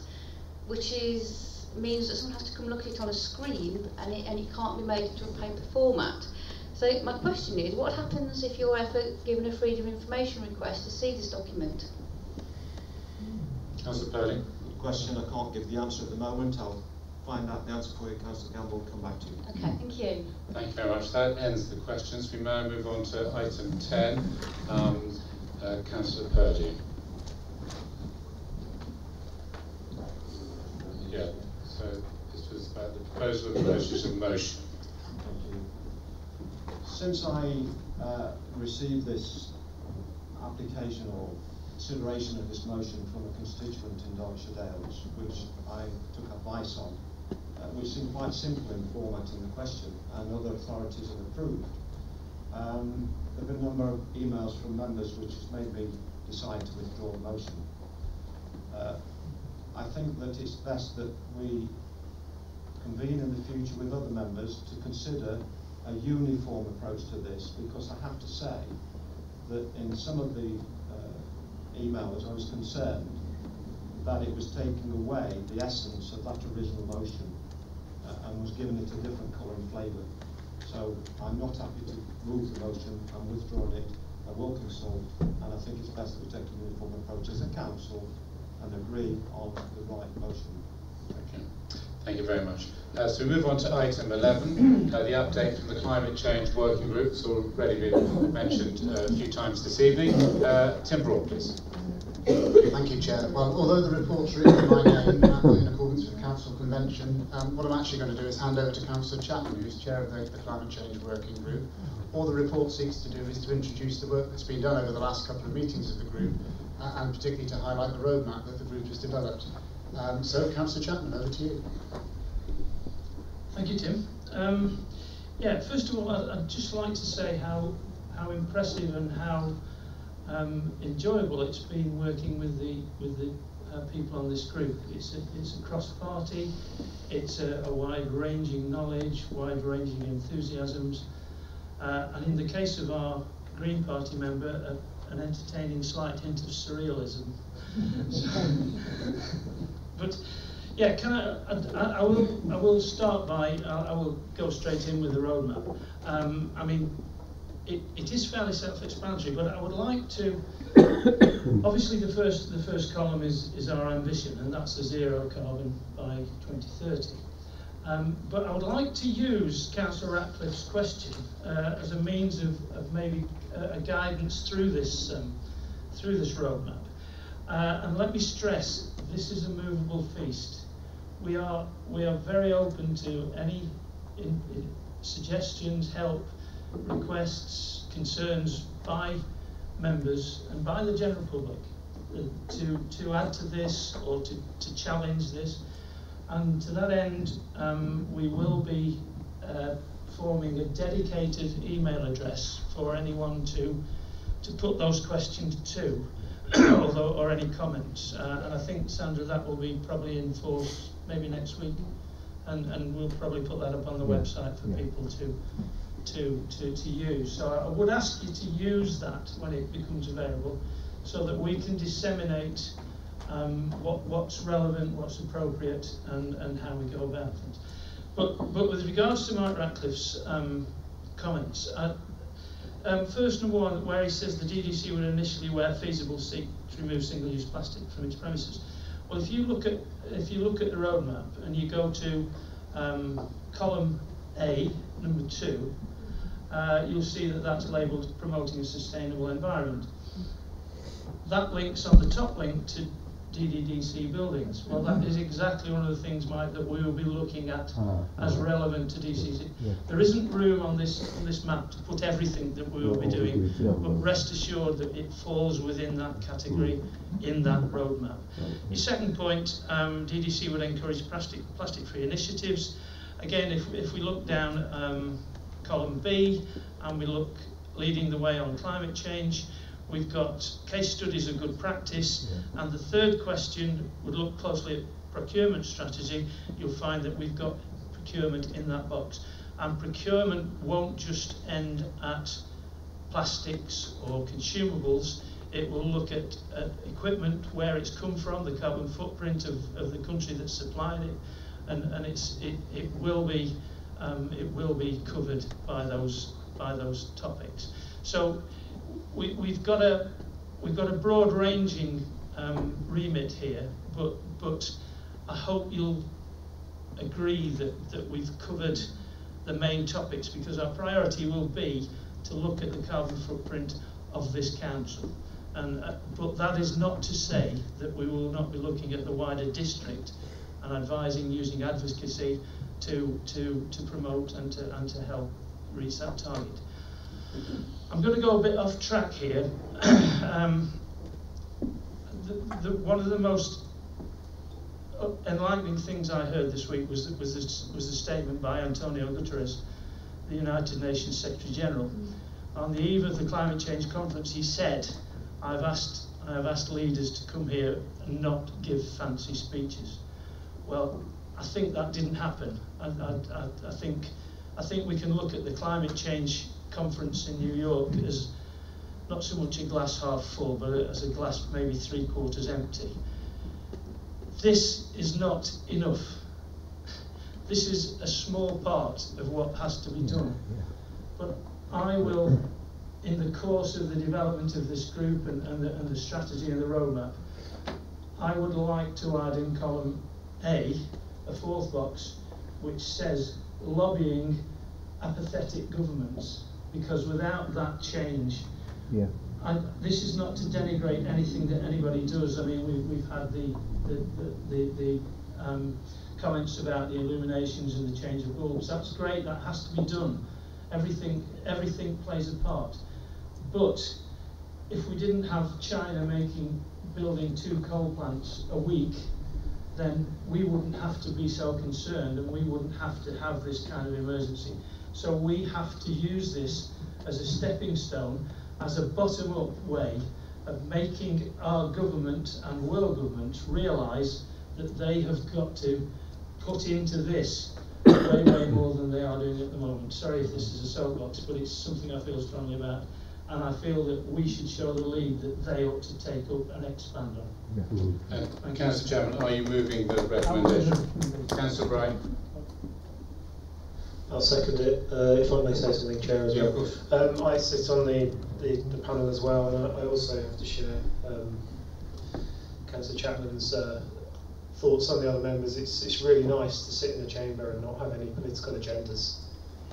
which is means that someone has to come look at it on a screen and it, and it can't be made into a paper format. So my question is, what happens if you're ever given a freedom of information request to see this document? Councillor Purdy. Good question, I can't give the answer at the moment. I'll find out the answer for you, Councillor Campbell, come back to you. Okay, thank you. Thank you very much. That ends the questions. We now move on to item 10. Um, uh, Councillor Purdy. Yeah, so this was about the proposal of process of motion. Thank you. Since I uh, received this application or consideration of this motion from a constituent in Derbyshire Dales, which I took advice on, uh, which seemed quite simple in formatting the question, and other authorities have approved. Um, there have been a number of emails from members which has made me decide to withdraw the motion. Uh, I think that it's best that we convene in the future with other members to consider a uniform approach to this, because I have to say that in some of the emails, I was concerned that it was taking away the essence of that original motion uh, and was giving it a different colour and flavour. So I'm not happy to move the motion. I'm withdrawing it. I will consult, and I think it's best that we take a uniform approach as a council and agree on the right motion. Okay. Thank you very much. Uh, so we move on to item 11, uh, the update from the Climate Change Working Group. It's already been mentioned uh, a few times this evening. Uh, Tim Braund, please. Thank you, Chair. Well, although the report's written in my name uh, in accordance with the Council Convention, um, what I'm actually going to do is hand over to Councillor Chapman, who's Chair of the, the Climate Change Working Group. All the report seeks to do is to introduce the work that's been done over the last couple of meetings of the group, uh, and particularly to highlight the roadmap that the group has developed. Um, so, Councillor Chapman, over to you. Thank you, Tim. Um, Yeah, first of all, I'd just like to say how, how impressive and how um, enjoyable it's been working with the, with the uh, people on this group. It's a, it's a cross-party, it's a, a wide-ranging knowledge, wide-ranging enthusiasms, uh, and in the case of our Green Party member, a, an entertaining slight hint of surrealism. but yeah, can I, I, I, will, I will start by, I, I will go straight in with the roadmap. Um, I mean, it, it is fairly self-explanatory, but I would like to, obviously the first, the first column is, is our ambition, and that's a zero carbon by 2030. Um, but I would like to use Councillor Ratcliffe's question uh, as a means of, of maybe a, a guidance through this, um, through this roadmap. Uh, and let me stress, this is a movable feast. We are, we are very open to any in, in suggestions, help, requests, concerns by members and by the general public uh, to, to add to this or to, to challenge this. And to that end, um, we will be uh, forming a dedicated email address for anyone to, to put those questions to, although, or any comments. Uh, and I think, Sandra, that will be probably in force maybe next week. And, and we'll probably put that up on the website for people to, to, to, to use. So I would ask you to use that when it becomes available so that we can disseminate um, what, what's relevant, what's appropriate, and, and how we go about things. But, but with regards to Mark Ratcliffe's um, comments, uh, um, first number one, where he says the DDC would initially, where feasible, seek to remove single-use plastic from its premises. Well, if you look at if you look at the roadmap and you go to um, column A, number two, uh, you'll see that that's labelled promoting a sustainable environment. That links on the top link to DDDC buildings. Well, that is exactly one of the things, Mike, that we will be looking at ah, as relevant to DCC. There isn't room on this on this map to put everything that we will be doing, but rest assured that it falls within that category in that roadmap. Your second point, um, DDC would encourage plastic plastic-free initiatives. Again, if, if we look down um, column B and we look leading the way on climate change, We've got case studies of good practice. Yeah. And the third question would look closely at procurement strategy. You'll find that we've got procurement in that box. And procurement won't just end at plastics or consumables. It will look at, at equipment, where it's come from, the carbon footprint of, of the country that supplied it, and, and it's, it, it, will be, um, it will be covered by those, by those topics. So we, we've got a we've got a broad ranging um, remit here, but but I hope you'll agree that, that we've covered the main topics because our priority will be to look at the carbon footprint of this council. And, uh, but that is not to say that we will not be looking at the wider district and advising using advocacy to, to, to promote and to, and to help reach that target. I'm going to go a bit off track here. um, the, the, one of the most enlightening things I heard this week was was this, was the statement by Antonio Guterres, the United Nations Secretary General. Mm. On the eve of the climate change conference, he said, "I've asked I have asked leaders to come here and not give fancy speeches." Well, I think that didn't happen. I, I, I, think I think we can look at the climate change conference in New York as not so much a glass half full, but as a glass maybe three quarters empty. This is not enough. This is a small part of what has to be done. But I will, in the course of the development of this group and, and, the, and the strategy and the roadmap, I would like to add in column A, a fourth box, which says lobbying apathetic governments because without that change, yeah. I, this is not to denigrate anything that anybody does. I mean, we've, we've had the, the, the, the, the um, comments about the illuminations and the change of bulbs. That's great, that has to be done. Everything, everything plays a part. But if we didn't have China making, building two coal plants a week, then we wouldn't have to be so concerned and we wouldn't have to have this kind of emergency. So we have to use this as a stepping stone, as a bottom-up way of making our government and world governments realise that they have got to put into this way, way more than they are doing at the moment. Sorry if this is a soapbox, but it's something I feel strongly about. And I feel that we should show the lead that they ought to take up and expand on. Uh, Councillor Chapman, are you moving the recommendation? Councillor Bryan? I'll second it, uh, if I may say something, Chair, as Yeah, well. of course. Um, I sit on the, the, the panel as well, and I, I also have to share um, Councillor Chapman's uh, thoughts on the other members. It's, it's really nice to sit in the chamber and not have any political agendas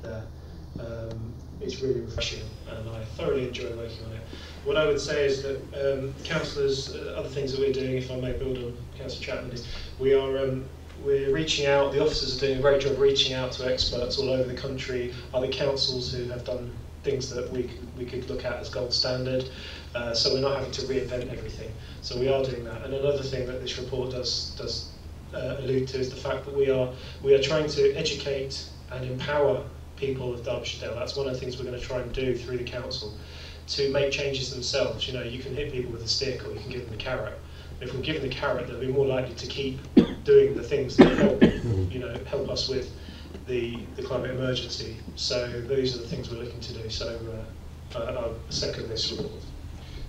there. Um, it's really refreshing, and I thoroughly enjoy working on it. What I would say is that um, councillors, uh, other things that we're doing, if I may build on Councillor Chapman, is we are um, we're reaching out. The officers are doing a great job reaching out to experts all over the country, other councils who have done things that we we could look at as gold standard. Uh, so we're not having to reinvent everything. So we are doing that. And another thing that this report does does uh, allude to is the fact that we are we are trying to educate and empower people of Derbyshire That's one of the things we're going to try and do through the council to make changes themselves. You know, you can hit people with a stick or you can give them a carrot. If we're given the carrot, they'll be more likely to keep doing the things that help, you know, help us with the, the climate emergency. So those are the things we're looking to do. So uh, I, I second this report.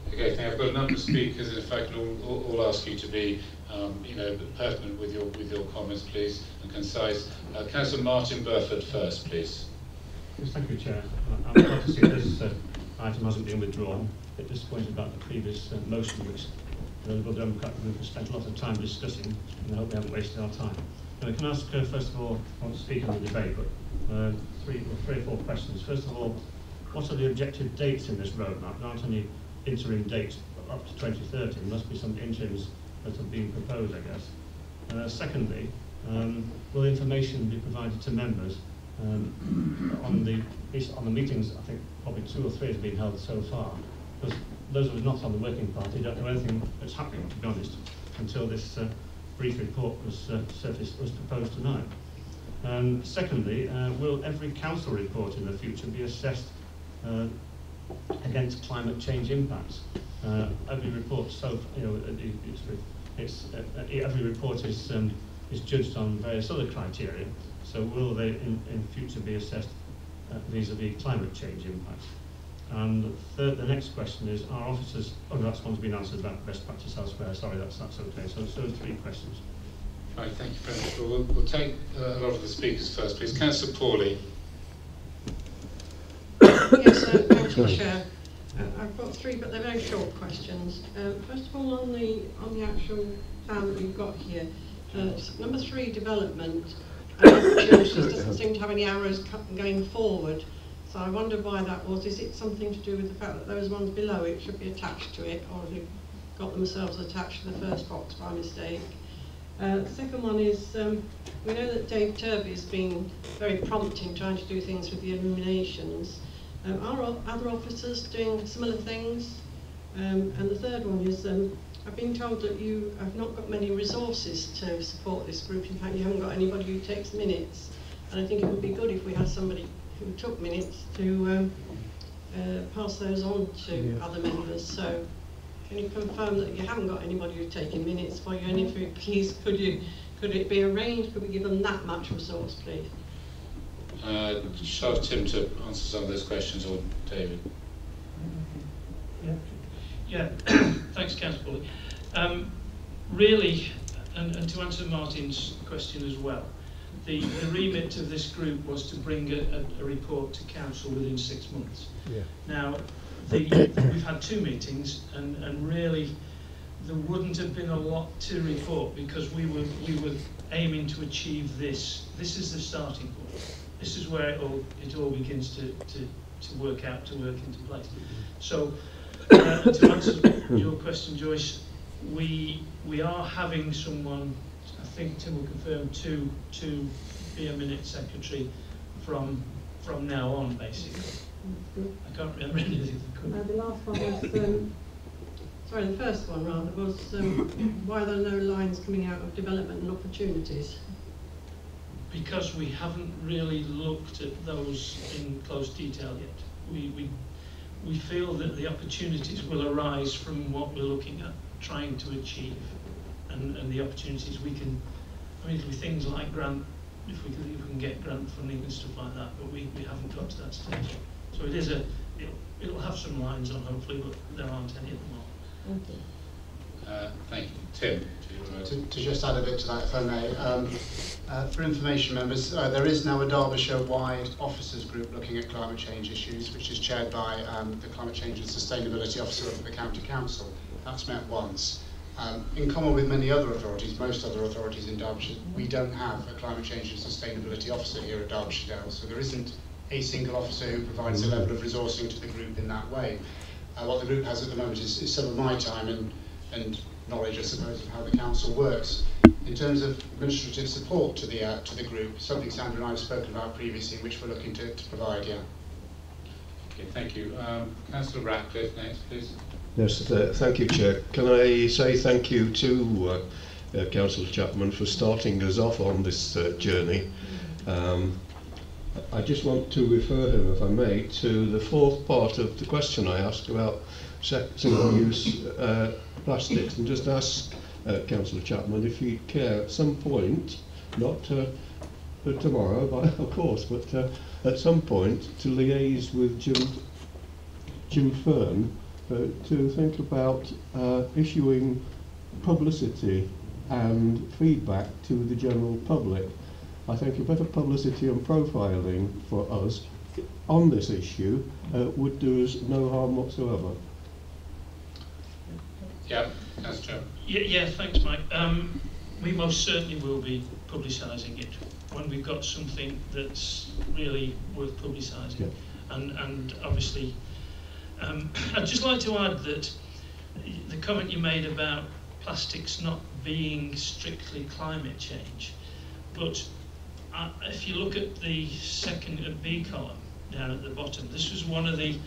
Okay, thank you. I've got a number of speakers, and if I can all ask you to be, um, you know, pertinent with your with your comments, please, and concise. Uh, Councillor Martin Burford first, please. Yes, thank you, Chair. I- I'm glad to see this uh, item hasn't been withdrawn. A bit disappointed about the previous uh, motion, which the Liberal Democrat group has spent a lot of time discussing, and I hope we haven't wasted our time. And I can ask, uh, first of all, I won't speak on the debate, but uh, three, or three or four questions. First of all, what are the objective dates in this roadmap? Aren't any interim dates up to 2030. There must be some interims that have been proposed, I guess. Uh, secondly, um, will information be provided to members um, on the on the meetings? I think probably two or three have been held so far. Because those of us not on the working party don't know anything that's happening, to be honest, until this uh, brief report was uh, surfaced was proposed tonight. Um, secondly, uh, will every council report in the future be assessed uh, against climate change impacts? Uh, every report, so you know, it's, it's uh, every report is um, is judged on various other criteria. So will they in, in future be assessed uh, vis-à-vis climate change impacts? And third, the next question is, are officers, oh no, that's one's been answered about best practice elsewhere, sorry, that's, that's okay. So, so three questions. Right, thank you very much. Well, we'll, we'll take uh, a lot of the speakers first, please. Councillor Pawley. yes, uh, thank you, Chair. Uh, I've got three, but they're very short questions. Uh, first of all, on the on the actual plan that we've got here, uh, number three, development. Doesn't seem to have any arrows going forward. So I wonder why that was. Is it something to do with the fact that those ones below it should be attached to it, or you got themselves attached to the first box by mistake? Uh, the second one is, um, we know that Dave Turby has been very prompt in trying to do things with the illuminations. Um, are other officers doing similar things? Um, and the third one is, um, I've been told that you have not got many resources to support this group. In fact, you haven't got anybody who takes minutes. And I think it would be good if we had somebody who took minutes to um, uh, pass those on to yeah. other members. So can you confirm that you haven't got anybody who's taking minutes for you? And if you please, could you could it be arranged? Could we give them that much resource, please? Uh, shall I have Tim to answer some of those questions, or David? Yeah, yeah. thanks, Councillor. Um, really, and, and to answer Martin's question as well, the, the remit of this group was to bring a, a, a report to council within six months. Yeah. Now, the, we've had two meetings, and, and really there wouldn't have been a lot to report because we were we were aiming to achieve this. This is the starting point. This is where it all it all begins to, to, to work out, to work into place. So, uh, to answer your question, Joyce, we we are having someone. I think Tim will confirm to to be a minute secretary from from now on, basically. I can't remember anything. The last one was, um, sorry, the first one rather, was um, why are there are no lines coming out of development and opportunities. because we haven't really looked at those in close detail yet. We, we, we feel that the opportunities will arise from what we're looking at, trying to achieve, and, and the opportunities we can, I mean, it'll be things like grant, if we can, if we can get grant funding and stuff like that, but we, we haven't got to that stage. So it is a, it'll, it'll have some lines on hopefully, but there aren't any at the moment. Uh, thank you. Tim, do you want To, to just add a bit to that, if I may. Um, uh, for information members, uh, there is now a Derbyshire-wide officers group looking at climate change issues, which is chaired by um, the Climate Change and Sustainability Officer of the County Council. That's met once. Um, in common with many other authorities, most other authorities in Derbyshire, we don't have a Climate Change and Sustainability Officer here at Derbyshire Dale, so there isn't a single officer who provides a level of resourcing to the group in that way. Uh, what the group has at the moment is, is some of my time and, and knowledge, I suppose, of how the council works. In terms of administrative support to the, uh, to the group, something Sandra and I have spoken about previously, which we're looking to, to provide, yeah. Okay, thank you. Um, Councillor Ratcliffe next, please. Yes, uh, thank you, Chair. Can I say thank you to uh, uh, Councillor Chapman for starting us off on this uh, journey. Um, I just want to refer him, if I may, to the fourth part of the question I asked about single-use uh, plastics and just ask uh, Councillor Chapman if he'd care at some point, not uh, tomorrow, but, of course, but uh, at some point to liaise with Jim, Jim Fern uh, to think about uh, issuing publicity and feedback to the general public. I think a better publicity and profiling for us on this issue uh, would do us no harm whatsoever. Yeah, that's true. Yeah, yeah, thanks, Mike. Um, we most certainly will be publicising it when we've got something that's really worth publicising. Yeah. And, and obviously, um, I'd just like to add that the comment you made about plastics not being strictly climate change, but uh, if you look at the second uh, B column down at the bottom, this was one of the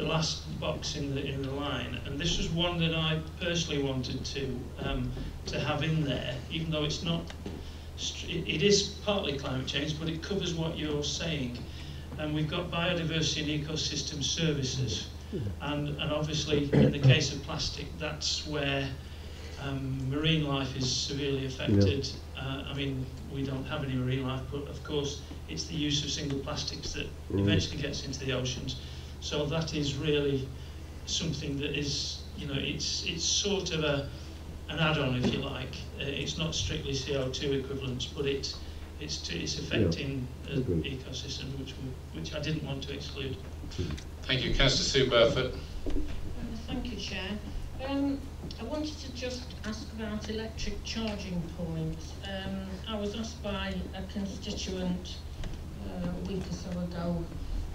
the last box in the in the line, and this was one that I personally wanted to um, to have in there, even though it's not. It, is partly climate change, but it covers what you're saying, and we've got biodiversity and ecosystem services, and and obviously in the case of plastic, that's where um, marine life is severely affected. Yeah. Uh, I mean, we don't have any marine life, but of course, it's the use of single plastics that mm. eventually gets into the oceans. So that is really something that is, you know, it's it's sort of a an add-on, if you like. Uh, it's not strictly CO2 equivalents, but it it's it's affecting yeah. the ecosystem, which we, which I didn't want to exclude. Thank you, Councillor Sue Burford. Thank you, Chair. Um, I wanted to just ask about electric charging points. Um, I was asked by a constituent uh, a week or so ago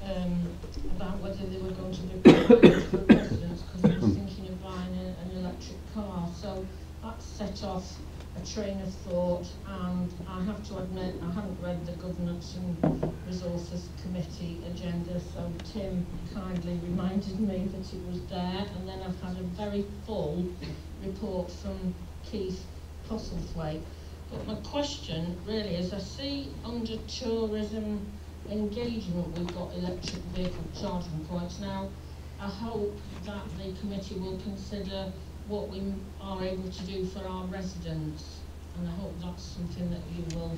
um, about whether they were going to be for residents because I was thinking of buying a, an electric car. So that set off a train of thought and I have to admit I haven't read the Governance and Resources Committee agenda so Tim kindly reminded me that it was there and then I've had a very full report from Keith Postlethwaite. But my question really is I see under tourism engagement we've got electric vehicle charging points. Now I hope that the committee will consider what we are able to do for our residents. And I hope that's something that you will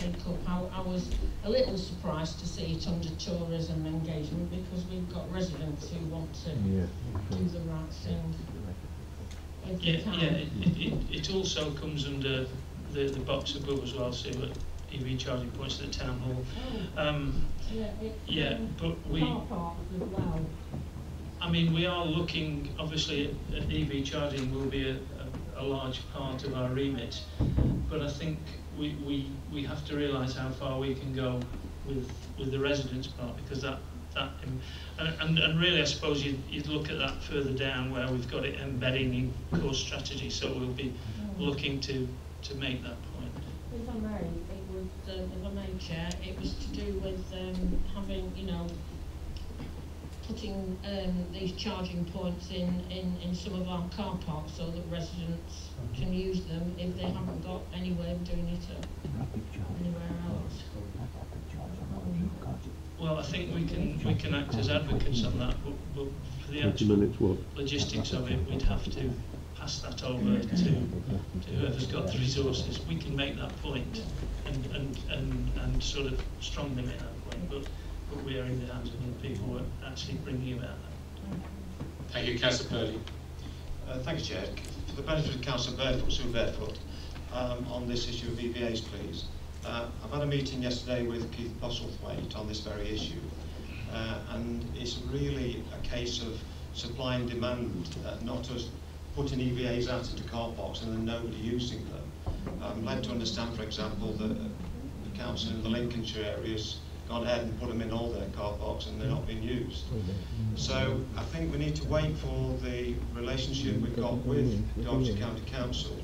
take up. I, I was a little surprised to see it under tourism engagement because we've got residents who want to yeah. do the right thing. Yeah, yeah. It, it, it also comes under the, the box above as well, so that EV charging points at the town hall. Oh. Um, yeah, but we. I mean, we are looking, obviously, at EV charging will be a, a, a, large part of our remit, but I think we, we, we have to realise how far we can go with, with the residents part because that, that and, and, and really I suppose you'd, you'd look at that further down where we've got it embedding in core strategy, so we'll be mm. looking to, to make that point. If a may, it was, um, if I may, Chair, it was to do with um, having, you know, putting um, these charging points in, in, in some of our car parks so that residents can use them if they haven't got any way of doing it anywhere else. Well, I think we can we can act as advocates on that, but, but for the actual minutes, logistics of it, we'd have to pass that over to, to whoever's got the resources. We can make that point and, and, and, and sort of strongly make that point, but, but we are in the hands of the people who are actually bringing about that. Thank you, Councillor Purley. Uh, thank you, Chair. For the benefit of Councillor Burford, Sue Burford, um, on this issue of EVAs, please. Uh, I've had a meeting yesterday with Keith Postlethwaite on this very issue, uh, and it's really a case of supply and demand, uh, not just putting EVAs out into car parks and then nobody using them. I'm led to understand, for example, that the council in the Lincolnshire area has gone ahead and put them in all their car parks and they're not being used. So I think we need to wait for the relationship we've got with Derbyshire County Council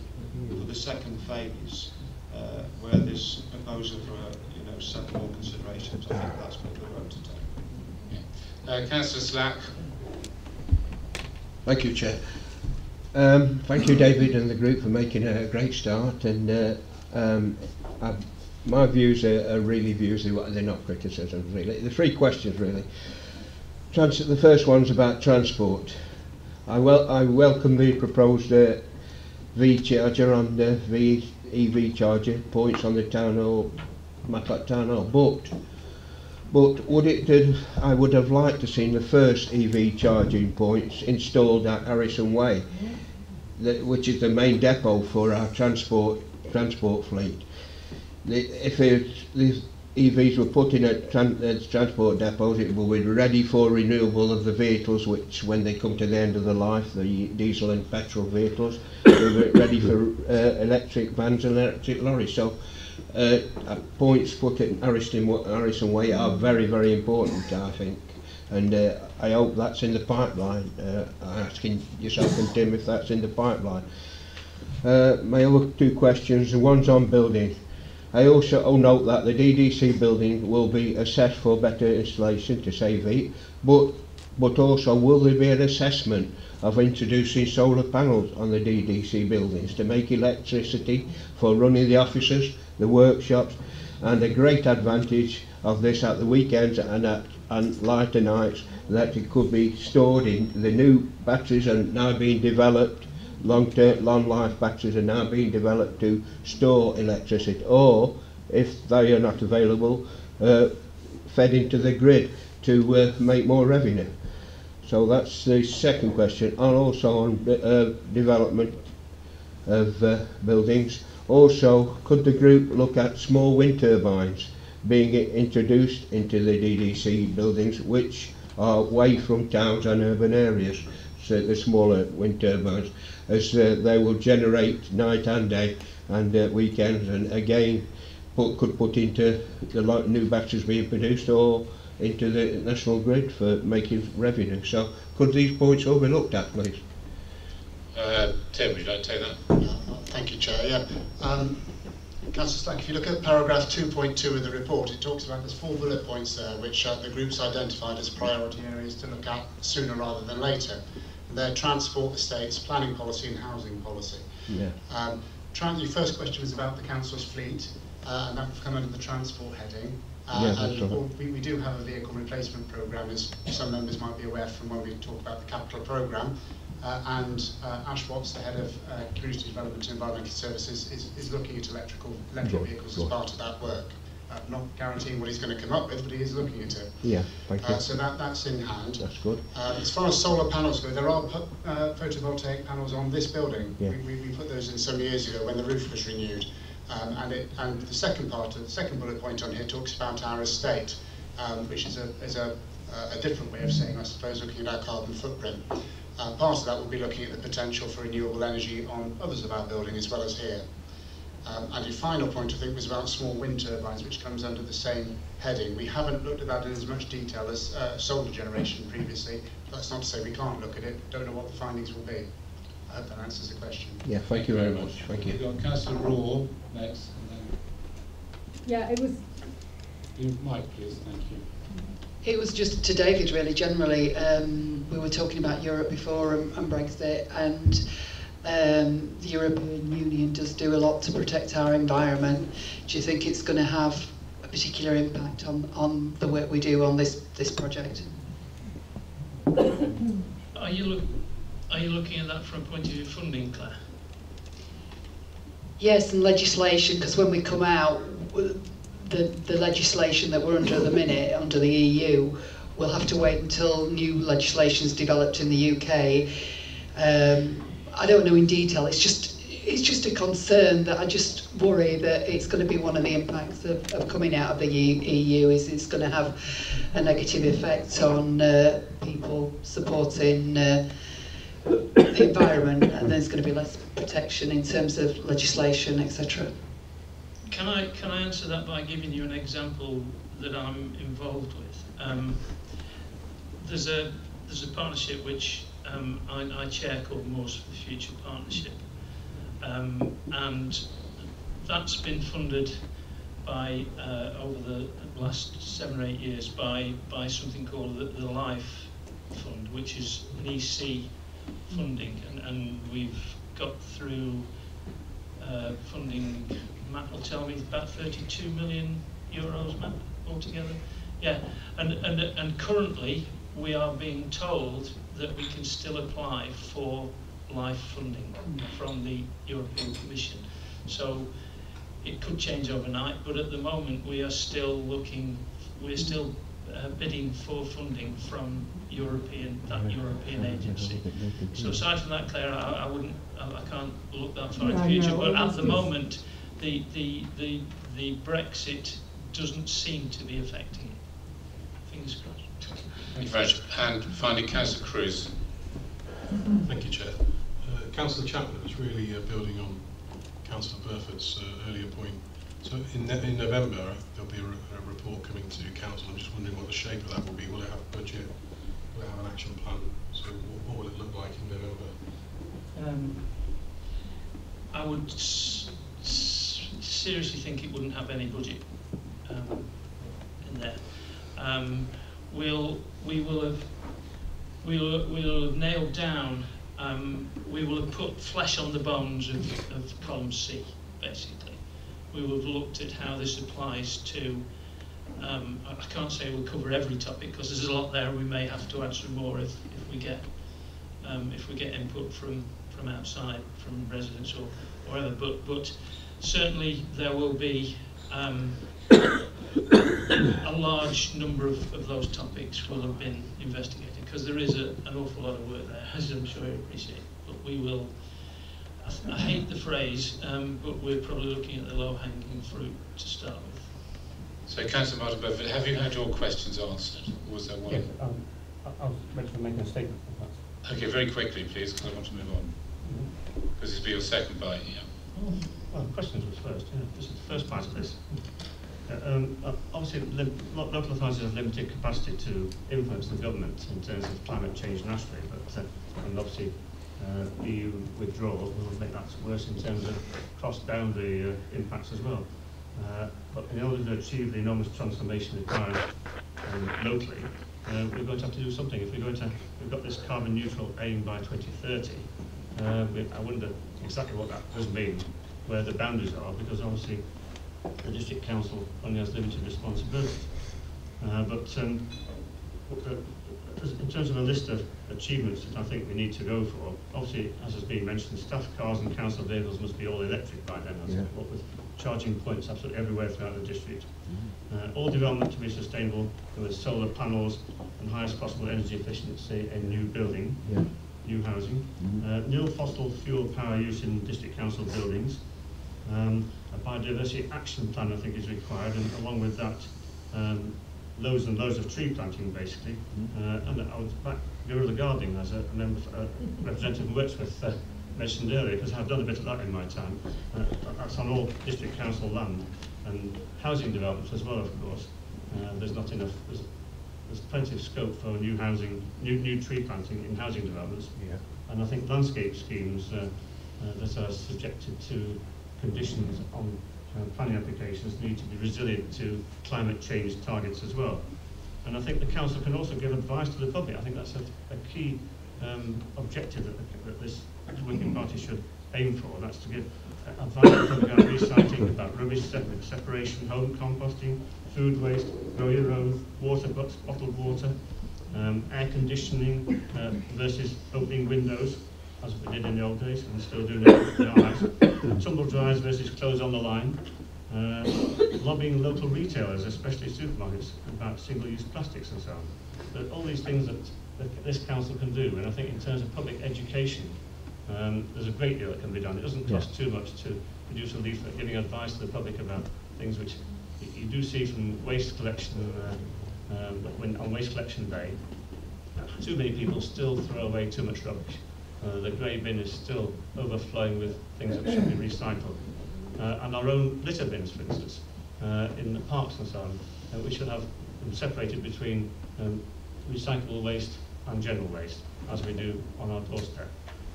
for the second phase, uh, where this proposal for, uh, you know, several more considerations. I think that's what the road to take. Uh, Councillor Slack. Thank you, Chair. Um, thank you, David, and the group for making a great start. And uh, um, my views are, are, really views, they're not criticisms, really. The three questions, really. Trans the first one's about transport. I, wel I welcome the proposed uh, V charger on the v EV charger points on the town hall, Matlock town hall, but but would it did, I would have liked to seen the first EV charging points installed at Harrison Way, which is the main depot for our transport transport fleet. The, if the EVs were put in at tran, uh, transport depots, it will be ready for renewal of the vehicles, which when they come to the end of the life, the diesel and petrol vehicles, will be ready for uh, electric vans and electric lorries. So Uh, uh, points put in Harrison, Harrison Way are very, very important, I think. And uh, I hope that's in the pipeline. Uh, I'm asking yourself and Tim if that's in the pipeline. Uh, my other two questions, the one's on building. I also oh, note that the DDC building will be assessed for better installation to save heat, but but also will there be an assessment of introducing solar panels on the DDC buildings to make electricity for running the offices the workshops, and a great advantage of this at the weekends and at and lighter nights that it could be stored in the new batteries are now being developed long-term, long-life batteries are now being developed to store electricity, or if they are not available, uh, fed into the grid to uh, make more revenue. So that's the second question, and also on uh, development of uh, buildings. Also, could the group look at small wind turbines being introduced into the DDC buildings which are away from towns and urban areas, so the smaller wind turbines, as uh, they will generate night and day and uh, weekends and again put, could put into the new batteries being produced or into the national grid for making revenue. So could these points all be looked at, please? Uh, Tim, would you like to take that? Yeah, thank you, Chair. Yeah. Um, Councillor Slack, if you look at paragraph 2.2 of the report, it talks about there's four bullet points there, which uh, the group's identified as priority areas to look at sooner rather than later. And they're transport estates, planning policy and housing policy. Yeah. Um, your first question was about the council's fleet, uh, and that would come under the transport heading. Uh, yeah, that's and right. we, we do have a vehicle replacement programme, as some members might be aware from when we talk about the capital programme. Uh, and uh, Ash Watts, the head of uh, Community Development and Environmental Services, is, is looking at electrical electric vehicles as part of that work. Uh, not guaranteeing what he's going to come up with, but he is looking at it. Yeah, thank you. Uh, so that, that's in hand. That's good. Uh, as far as solar panels go, there are uh, photovoltaic panels on this building. Yeah. We, we, we put those in some years ago when the roof was renewed. Um, and, it, and the second part, of, the second bullet point on here talks about our estate, um, which is a, is a, a different way of saying, I suppose, looking at our carbon footprint. Uh, part of that will be looking at the potential for renewable energy on others of our building as well as here. Um, and your final point, I think, was about small wind turbines, which comes under the same heading. We haven't looked at that in as much detail as uh, solar generation previously. That's not to say we can't look at it, don't know what the findings will be. I hope that answers the question. Yeah, thank you very much. Thank you. We've got Councillor Raw next. And Yeah, it was you, Mike, please. Thank you. It was just to David, really, generally. Um, we were talking about Europe before and, and Brexit, and um, the European Union does do a lot to protect our environment. Do you think it's going to have a particular impact on, on the work we do on this, this project? Are you, look, are you looking at that from a point of view of funding, Claire? Yes, and legislation, because when we come out, the, the legislation that we're under at the minute, under the EU, we'll have to wait until new legislation is developed in the UK. Um, I don't know in detail, it's just it's just a concern that I just worry that it's going to be one of the impacts of, of coming out of the EU is it's going to have a negative effect on uh, people supporting uh, the environment and there's going to be less protection in terms of legislation, etc. Can I, can I answer that by giving you an example that I'm involved with? Um, there's, a, there's a partnership which um, I, I chair called Moors for the Future Partnership. Um, and that's been funded by, uh, over the last seven or eight years, by, by something called the, the Life Fund, which is an EC funding. And, and we've got through uh, funding, Matt will tell me, about 32 million euros, Matt, altogether. Yeah, and, and, and currently we are being told that we can still apply for life funding from the European Commission. So it could change overnight, but at the moment we are still looking, we're still uh, bidding for funding from European that European agency. So aside from that, Claire, I, I wouldn't, I, I can't look that far in the future. no, but at the just- moment, the the the the Brexit doesn't seem to be affecting it. Fingers crossed. Thank you very much. And finally, Councillor Cruz. Thank you, Chair. Uh, Councillor Chapman was really uh, building on Councillor Burford's uh, earlier point. So in, in November, there'll be a, re- a report coming to Council. I'm just wondering what the shape of that will be. Will it have a budget? Will it have an action plan? So what, what will it look like in November? Um, I would s- s- seriously think it wouldn't have any budget um, in there. Um, we'll, we will have we'll, we'll have nailed down, um, we will have put flesh on the bones of, of column C, basically. We will have looked at how this applies to, um, I, can't say we'll cover every topic because there's a lot there we may have to some more if, if we get um, if we get input from, from outside, from residents or whatever, but, but certainly there will be um, a large number of, of those topics will have been investigated because there is a, an awful lot of work there, as I'm sure you appreciate. But we will, I, I hate the phrase, um, but we're probably looking at the low-hanging fruit to start with. So, Councillor Martin Burford, have you had your questions answered? Or was there one? Yes, um, I, I was ready to make a statement. Okay, very quickly, please, because I want to move on. Because this will be your second bite, yeah. Well, questions was first, yeah. This is the first part of this. Uh, um, uh, obviously, local authorities have limited capacity to influence the government in terms of climate change nationally, but uh, and obviously uh, EU withdrawal will make that worse in terms of cross-boundary uh, impacts as well. Uh, but in order to achieve the enormous transformation required um, locally, uh, we're going to have to do something. If we're going to, we've got this carbon neutral aim by 2030. Uh, we, I wonder exactly what that does mean, where the boundaries are, because obviously the district council only has limited responsibilities. Uh, but um, uh, in terms of a list of achievements that I think we need to go for, obviously, as has been mentioned, staff cars and council vehicles must be all electric by then, as Yeah. what with charging points absolutely everywhere throughout the district. Uh, all development to be sustainable with solar panels and highest possible energy efficiency in new building, Yeah. new housing. Uh, nil fossil fuel power use in district council buildings. Um, a biodiversity action plan, I think, is required, and along with that, um, loads and loads of tree planting, basically. Uh, and I was back guerrilla gardening as a, member, a representative who works with uh, mentioned earlier, because I've done a bit of that in my time. Uh, that's on all district council land and housing developments as well, of course. Uh, there's not enough. There's, there's plenty of scope for new housing, new new tree planting in housing developments. Yeah. And I think landscape schemes uh, uh, that are subjected to conditions on uh, planning applications need to be resilient to climate change targets as well. And I think the council can also give advice to the public. I think that's a, a key um, objective that, that this working party should aim for. That's to give advice to the public about recycling, about rubbish separation, home composting, food waste, grow your own, water, bottled water, um, air conditioning uh, versus opening windows, as we did in the old days, and still do now. Tumble dryers versus clothes on the line. Uh, lobbying local retailers, especially supermarkets, about single-use plastics and so on. But all these things that, that this council can do, and I think in terms of public education, um, there's a great deal that can be done. It doesn't cost yeah. too much to produce a leaflet giving advice to the public about things which you do see from waste collection uh, um, when, on waste collection day. Too many people still throw away too much rubbish. Uh, the grey bin is still overflowing with things that should be recycled. Uh, and our own litter bins, for instance, uh, in the parks and so on. Uh, we should have them separated between um, recyclable waste and general waste, as we do on our doorstep.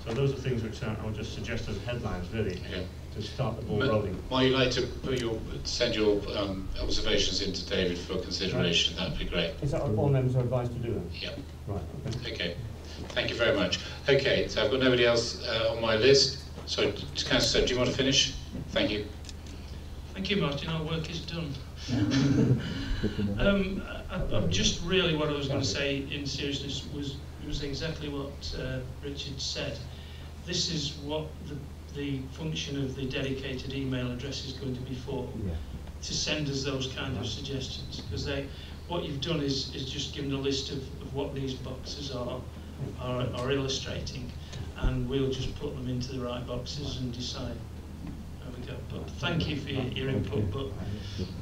So those are things which uh, I would just suggest as headlines, really, yeah. to start the ball rolling. Might you like to put your, send your um, observations into David for consideration? Right. That'd be great. Is that what all members are advised to do then? Yeah. Right. Okay. okay. Thank you very much. Okay, so I've got nobody else uh, on my list. So, Councillor, do you want to finish? Thank you. Thank you, Martin. Our work is done. um, I, I, just really what I was going to say in seriousness was was exactly what uh, Richard said. This is what the, the function of the dedicated email address is going to be for, yeah. to send us those kind of suggestions. Because they, what you've done is, is just given a list of, of what these boxes are, are, are illustrating, and we'll just put them into the right boxes and decide but thank you for your, your input. But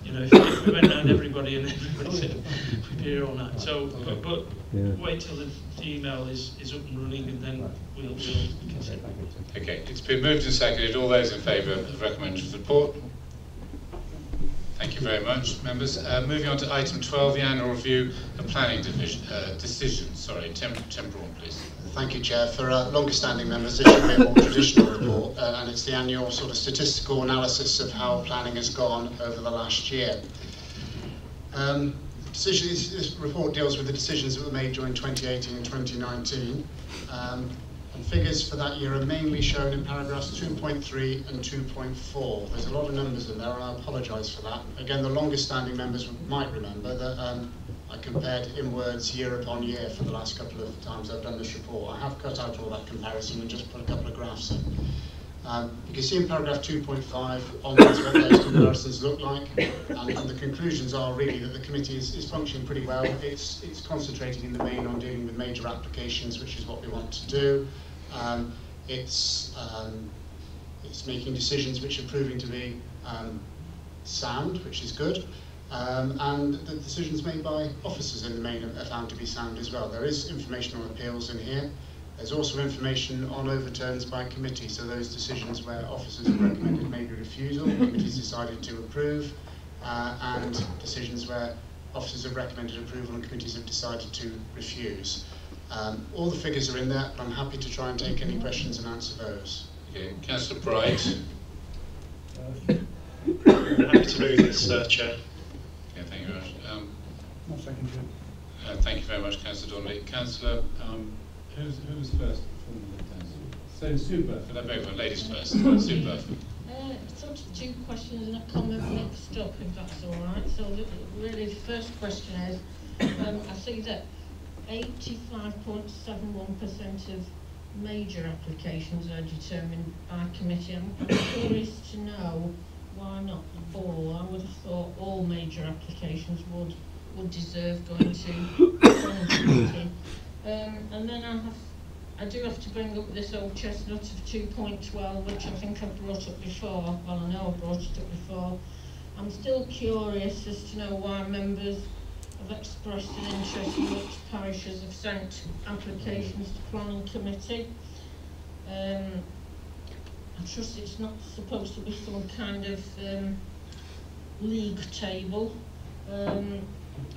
you know, if, if, we went around everybody and everybody said we'd be here all night. So, but, but yeah. wait till the, the, email is, is up and running, and then we'll, we'll consider. Okay, it's been moved and seconded. All those in favour of the recommended report. Thank you very much, members. Uh, moving on to item 12, the annual review of planning division, uh, decisions. Sorry, tem temporal, please. Thank you, Chair. For uh, longer-standing members, this should be a more traditional report, uh, and it's the annual sort of statistical analysis of how planning has gone over the last year. Um, decisions, this report deals with the decisions that were made during 2018 and 2019. Um, and figures for that year are mainly shown in paragraphs 2.3 and 2.4. There's a lot of numbers in there, and I apologise for that. Again, the longest standing members might remember that um, I compared in words year upon year for the last couple of times I've done this report. I have cut out all that comparison and just put a couple of graphs in. Um, you can see in paragraph 2.5 onwards what those comparisons look like, and, and, the conclusions are really that the committee is, is functioning pretty well. It's, it's concentrating in the main on dealing with major applications, which is what we want to do. Um, it's, um, it's making decisions which are proving to be um, sound, which is good. Um, and the decisions made by officers in the main are found to be sound as well. There is information on appeals in here. There's also information on overturns by committee, so those decisions where officers have recommended maybe refusal, committees decided to approve, uh, and decisions where officers have recommended approval and committees have decided to refuse. Um, all the figures are in there, but I'm happy to try and take any questions and answer those. Okay, Councillor Bright. Uh, happy to move this, uh, Chair. Okay, thank you very much. Um, uh, thank you very much, Councillor Donnelly. Councillor, um, who's, who's first? So super. For that both ladies first. super. Uh, sort of two questions and a comment mixed up, if that's all right. So the, really, the first question is, um, I see that 85.71% of major applications are determined by committee. I'm, I'm curious to know why not all? I would have thought all major applications would would deserve going to committee. Um, and then I have, I do have to bring up this old chestnut of 2.12, which I think I've brought up before. Well, I know I brought it up before. I'm still curious as to know why members have expressed an interest in which parishes have sent applications to planning committee. Um, I trust it's not supposed to be some kind of um, league table. Um,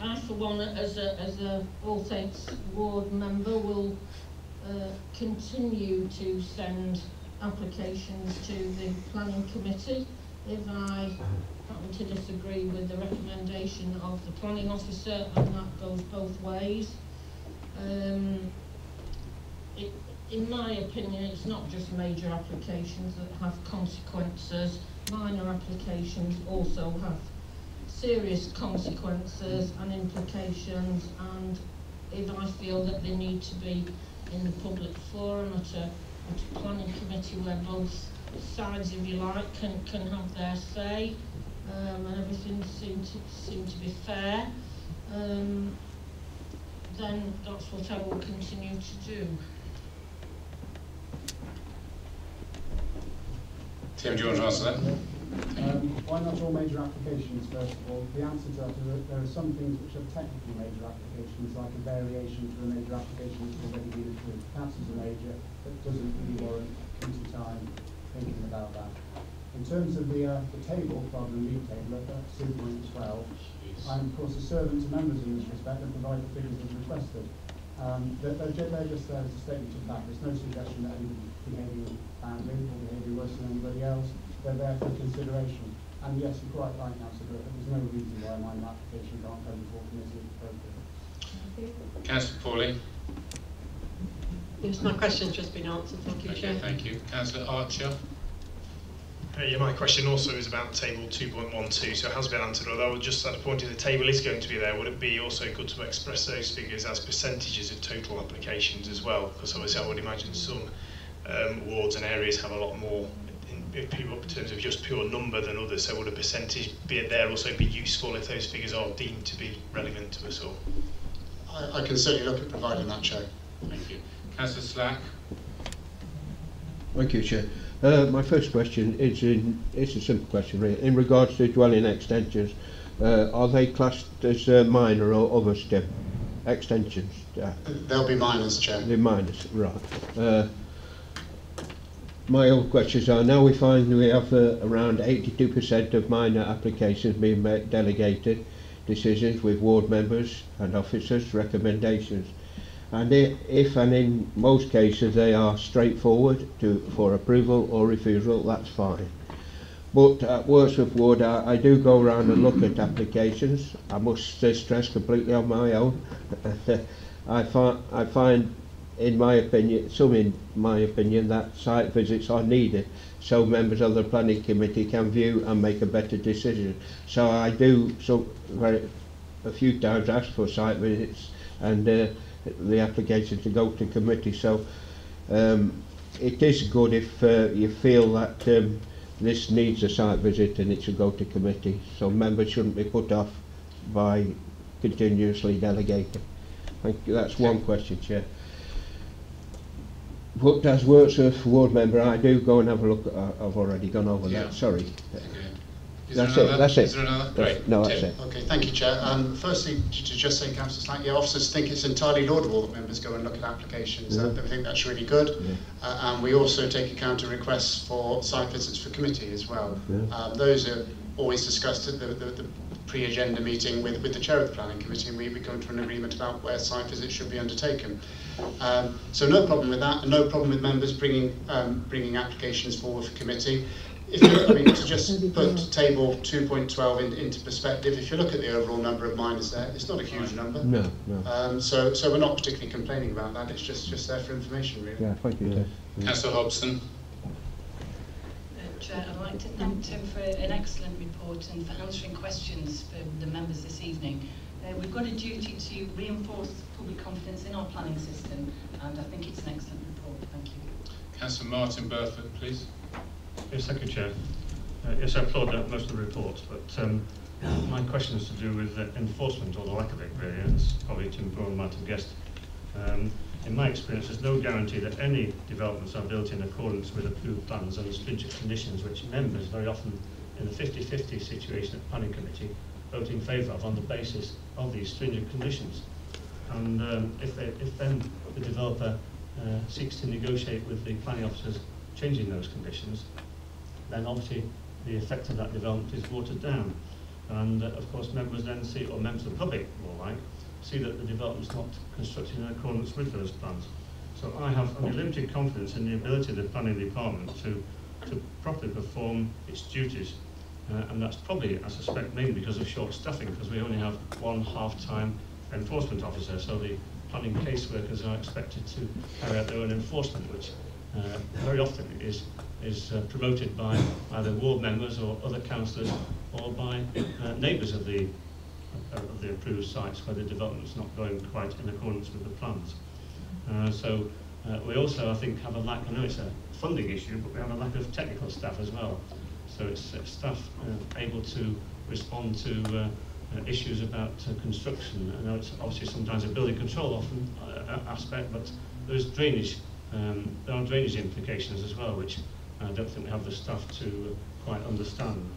I, for one, as a, as a All Saints ward member, will uh, continue to send applications to the planning committee if I happen to disagree with the recommendation of the planning officer, and that goes both ways. Um, it, in my opinion, it's not just major applications that have consequences. Minor applications also have serious consequences and implications, and if I feel that they need to be in the public forum at a, at a planning committee where both sides, if you like, can, can have their say, um, and everything seemed to, seem to be fair, um, then that's what I will continue to do. Tim, do you want to answer that? Um, why not all major applications, first of all? The answer to that is there are some things which are technically major applications, like a variation to a major application that's already been approved. Is a major, that doesn't really warrant committee time thinking about that. In terms of the, uh, the table, rather than lead table, at 2.12, I'm of course a servant to members in this respect and provide the figures as requested. Um, they're, they're, just there as a statement of fact. There's no suggestion that anybody's behaving badly or behaving worse than anybody else. They're there for consideration. And yes, you're quite right, Councillor Griffith. There's no reason why my application can't go before committee if appropriate. Councillor Pauline? Yes, my question's just been answered, thank you, Chair. Thank you. Councillor Archer? Uh, yeah, my question also is about table 2.12, so it has been answered, although just at a point if the table is going to be there, would it be also good to express those figures as percentages of total applications as well? Because obviously I would imagine some um, wards and areas have a lot more in, in, in terms of just pure number than others, so would a percentage be there also be useful if those figures are deemed to be relevant to us all? I, I can certainly look at providing that, Chair. Thank you. Councillor Slack? Thank you, Chair. Uh, my first question is in, it's a simple question really. In regards to dwelling extensions, uh, are they classed as uh, minor or other step extensions? Uh, They'll be minors, Chair. They're minors, right. Uh, my other questions are now we find we have uh, around 82% of minor applications being delegated decisions with ward members and officers' recommendations. And if and in most cases they are straightforward to, for approval or refusal, that's fine. But at Wordsworth Ward, I, I do go around and look at applications. I must stress completely on my own. I, fi I find in my opinion, some in my opinion, that site visits are needed so members of the planning committee can view and make a better decision. So I do so very a few times ask for site visits and uh, the application to go to committee. So um, it is good if uh, you feel that um, this needs a site visit and it should go to committee. So members shouldn't be put off by continuously delegating. Thank you. That's one question, Chair. But as Wirksworth ward member, I do go and have a look. At, uh, I've already gone over Yeah. that. Sorry. Is That's another? it. That's Is it. there another? Great. No, that's Tim. it. Okay, thank you, Chair. Um, firstly, to to just say, Councillor Slack, yeah, officers think it's entirely laudable that members go and look at applications. Yeah. Uh, they think that's really good. Yeah. Uh, and we also take account of requests for site visits for committee as well. Yeah. Um, those are always discussed at the, the, the pre-agenda meeting with, with the chair of the planning committee, and we, we come to an agreement about where site visits should be undertaken. Um, so no problem with that, and no problem with members bringing um, bringing applications forward for committee. If you look, I mean, to just put table 2.12 in, into perspective, if you look at the overall number of minors there, it's not a huge number. No, no. Um, so, so we're not particularly complaining about that. It's just just there for information, really. Yeah, thank you. Chair. Councillor Hobson? Uh, Chair, I'd like to thank Tim for an excellent report and for answering questions for the members this evening. Uh, we've got a duty to reinforce public confidence in our planning system, and I think it's an excellent report. Thank you. Councillor Martin Burford, please. Yes, thank you, Chair. Uh, yes, I applaud that, most of the report, but um, my question is to do with uh, enforcement or the lack of it, really, as probably Tim Braund might have guessed. Um, in my experience, there's no guarantee that any developments are built in accordance with approved plans and stringent conditions which members very often in a 50-50 situation at planning committee vote in favour of on the basis of these stringent conditions. And um, if, they, if then the developer uh, seeks to negotiate with the planning officers changing those conditions, then obviously the effect of that development is watered down. And uh, of course members then see, or members of the public more like, see that the development's not constructed in accordance with those plans. So I have only limited confidence in the ability of the planning department to, to properly perform its duties Uh, and that's probably, I suspect, mainly because of short staffing, because we only have one half-time enforcement officer, so the planning caseworkers are expected to carry out their own enforcement, which uh, very often is is uh, promoted by either ward members or other councillors or by uh, neighbours of the of the approved sites where the development's not going quite in accordance with the plans. Uh, so uh, we also, I think, have a lack, I know it's a funding issue, but we have a lack of technical staff as well. So it's uh, staff uh, able to respond to uh, uh, issues about uh, construction. I know it's obviously sometimes a building control often uh, aspect, but there's drainage, um, there are drainage implications as well, which I don't think we have the staff to quite understand.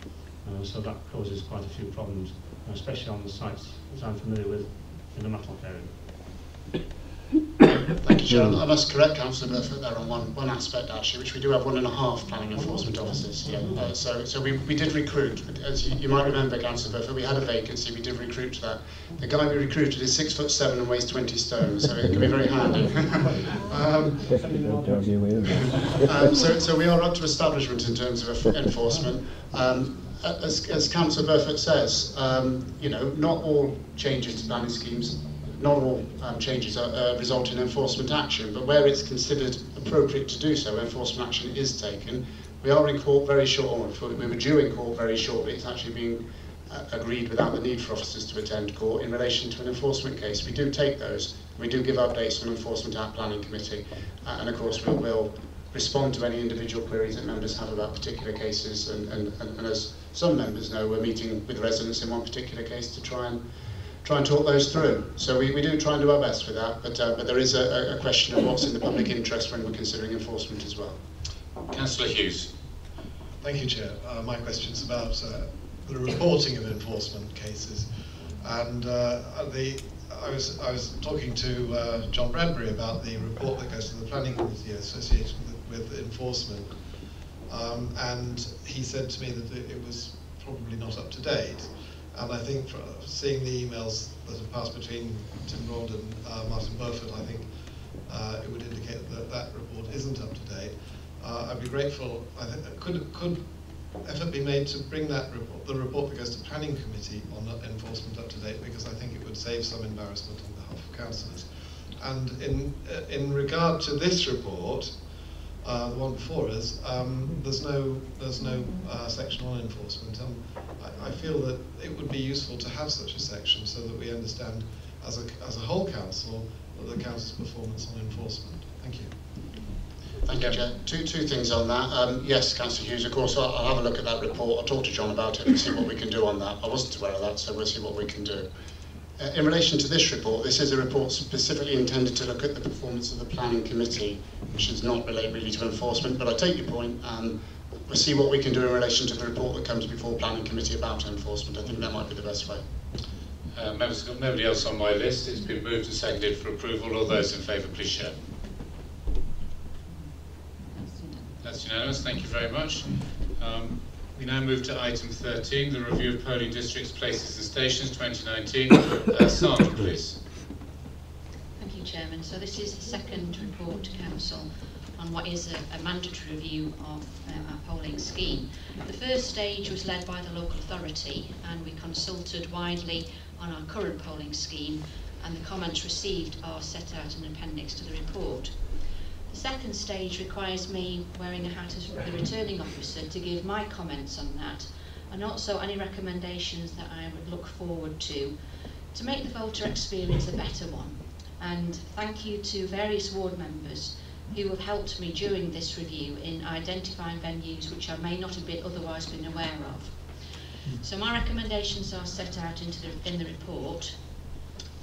Uh, so that causes quite a few problems, especially on the sites that I'm familiar with in the Matlock area. Thank you, Chair. I must correct Councillor Burfoot there on one, one aspect, actually, which we do have one and a half planning enforcement officers here. Uh, so so we, we did recruit, as you, you might remember, Councillor Burfoot, we had a vacancy, we did recruit that. The guy we recruited is six foot seven and weighs 20 stone, so it can be very handy. um, um, so, so we are up to establishment in terms of enforcement. Um, as, as Councillor Burfoot says, um, you know, not all changes to planning schemes not all um, changes are, uh, result in enforcement action, but where it's considered appropriate to do so, enforcement action is taken. We are in court very shortly, we were due in court very shortly, it's actually being uh, agreed without the need for officers to attend court in relation to an enforcement case. We do take those, we do give updates on Enforcement Act Planning Committee, uh, and of course we will respond to any individual queries that members have about particular cases, and, and, and, and as some members know, we're meeting with residents in one particular case to try and try and talk those through. So we, we do try and do our best with that, but, uh, but there is a, a question of what's in the public interest when we're considering enforcement as well. Councillor Hughes. Thank you, Chair. Uh, my question is about uh, the reporting of enforcement cases. And uh, the, I, was, I was talking to uh, John Bradbury about the report that goes to the Planning Committee associated with, with enforcement. Um, and he said to me that it was probably not up to date. And I think seeing the emails that have passed between Tim Rod and uh, Martin Burfoot, I think uh, it would indicate that that report isn't up to date. Uh, I'd be grateful. I think could could effort be made to bring that report, the report that goes to planning committee on enforcement up to date, because I think it would save some embarrassment on behalf of councillors. And in uh, in regard to this report, uh, the one before us, um, there's no there's no uh, section on enforcement. Um, I, I, feel that it would be useful to have such a section so that we understand as a, as a whole council the council's performance on enforcement. Thank you. Thank you, Chair. Two, two things on that. Um, yes, Councillor Hughes, of course, I'll, I'll have a look at that report. I'll talk to John about it and see what we can do on that. I wasn't aware of that, so we'll see what we can do. Uh, in relation to this report, this is a report specifically intended to look at the performance of the planning committee, which does not relate really to enforcement, but I take your point and we'll see what we can do in relation to the report that comes before planning committee about enforcement. I think that might be the best way. Uh, members, got nobody else on my list. It's been moved and seconded for approval. All those in favour, please show. That's unanimous. Thank you very much. Um, we now move to item 13, the review of polling districts, places and stations 2019. Uh, Sandra, please. Thank you, Chairman. So this is the second report to Council on what is a, a mandatory review of uh, our polling scheme. The first stage was led by the local authority and we consulted widely on our current polling scheme and the comments received are set out in appendix to the report. The second stage requires me wearing a hat as the returning officer to give my comments on that and also any recommendations that I would look forward to to make the voter experience a better one. And thank you to various ward members who have helped me during this review in identifying venues which I may not have been otherwise been aware of. So my recommendations are set out into the, in the report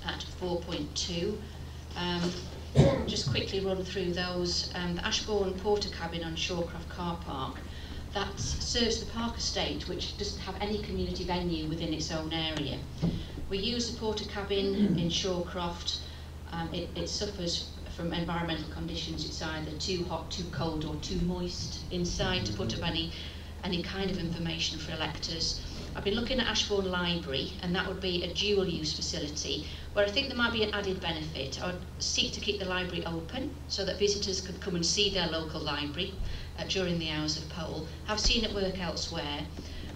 at 4.2. Um, just quickly run through those. Um, the Ashbourne Portakabin on Shawcroft Car Park, that serves the park estate, which doesn't have any community venue within its own area. We use the Portakabin in Shawcroft. Um, it, it suffers from environmental conditions. It's either too hot, too cold, or too moist inside to put up any, any kind of information for electors. I've been looking at Ashbourne Library, and that would be a dual use facility where I think there might be an added benefit. I would seek to keep the library open so that visitors could come and see their local library uh, during the hours of poll. I've seen it work elsewhere.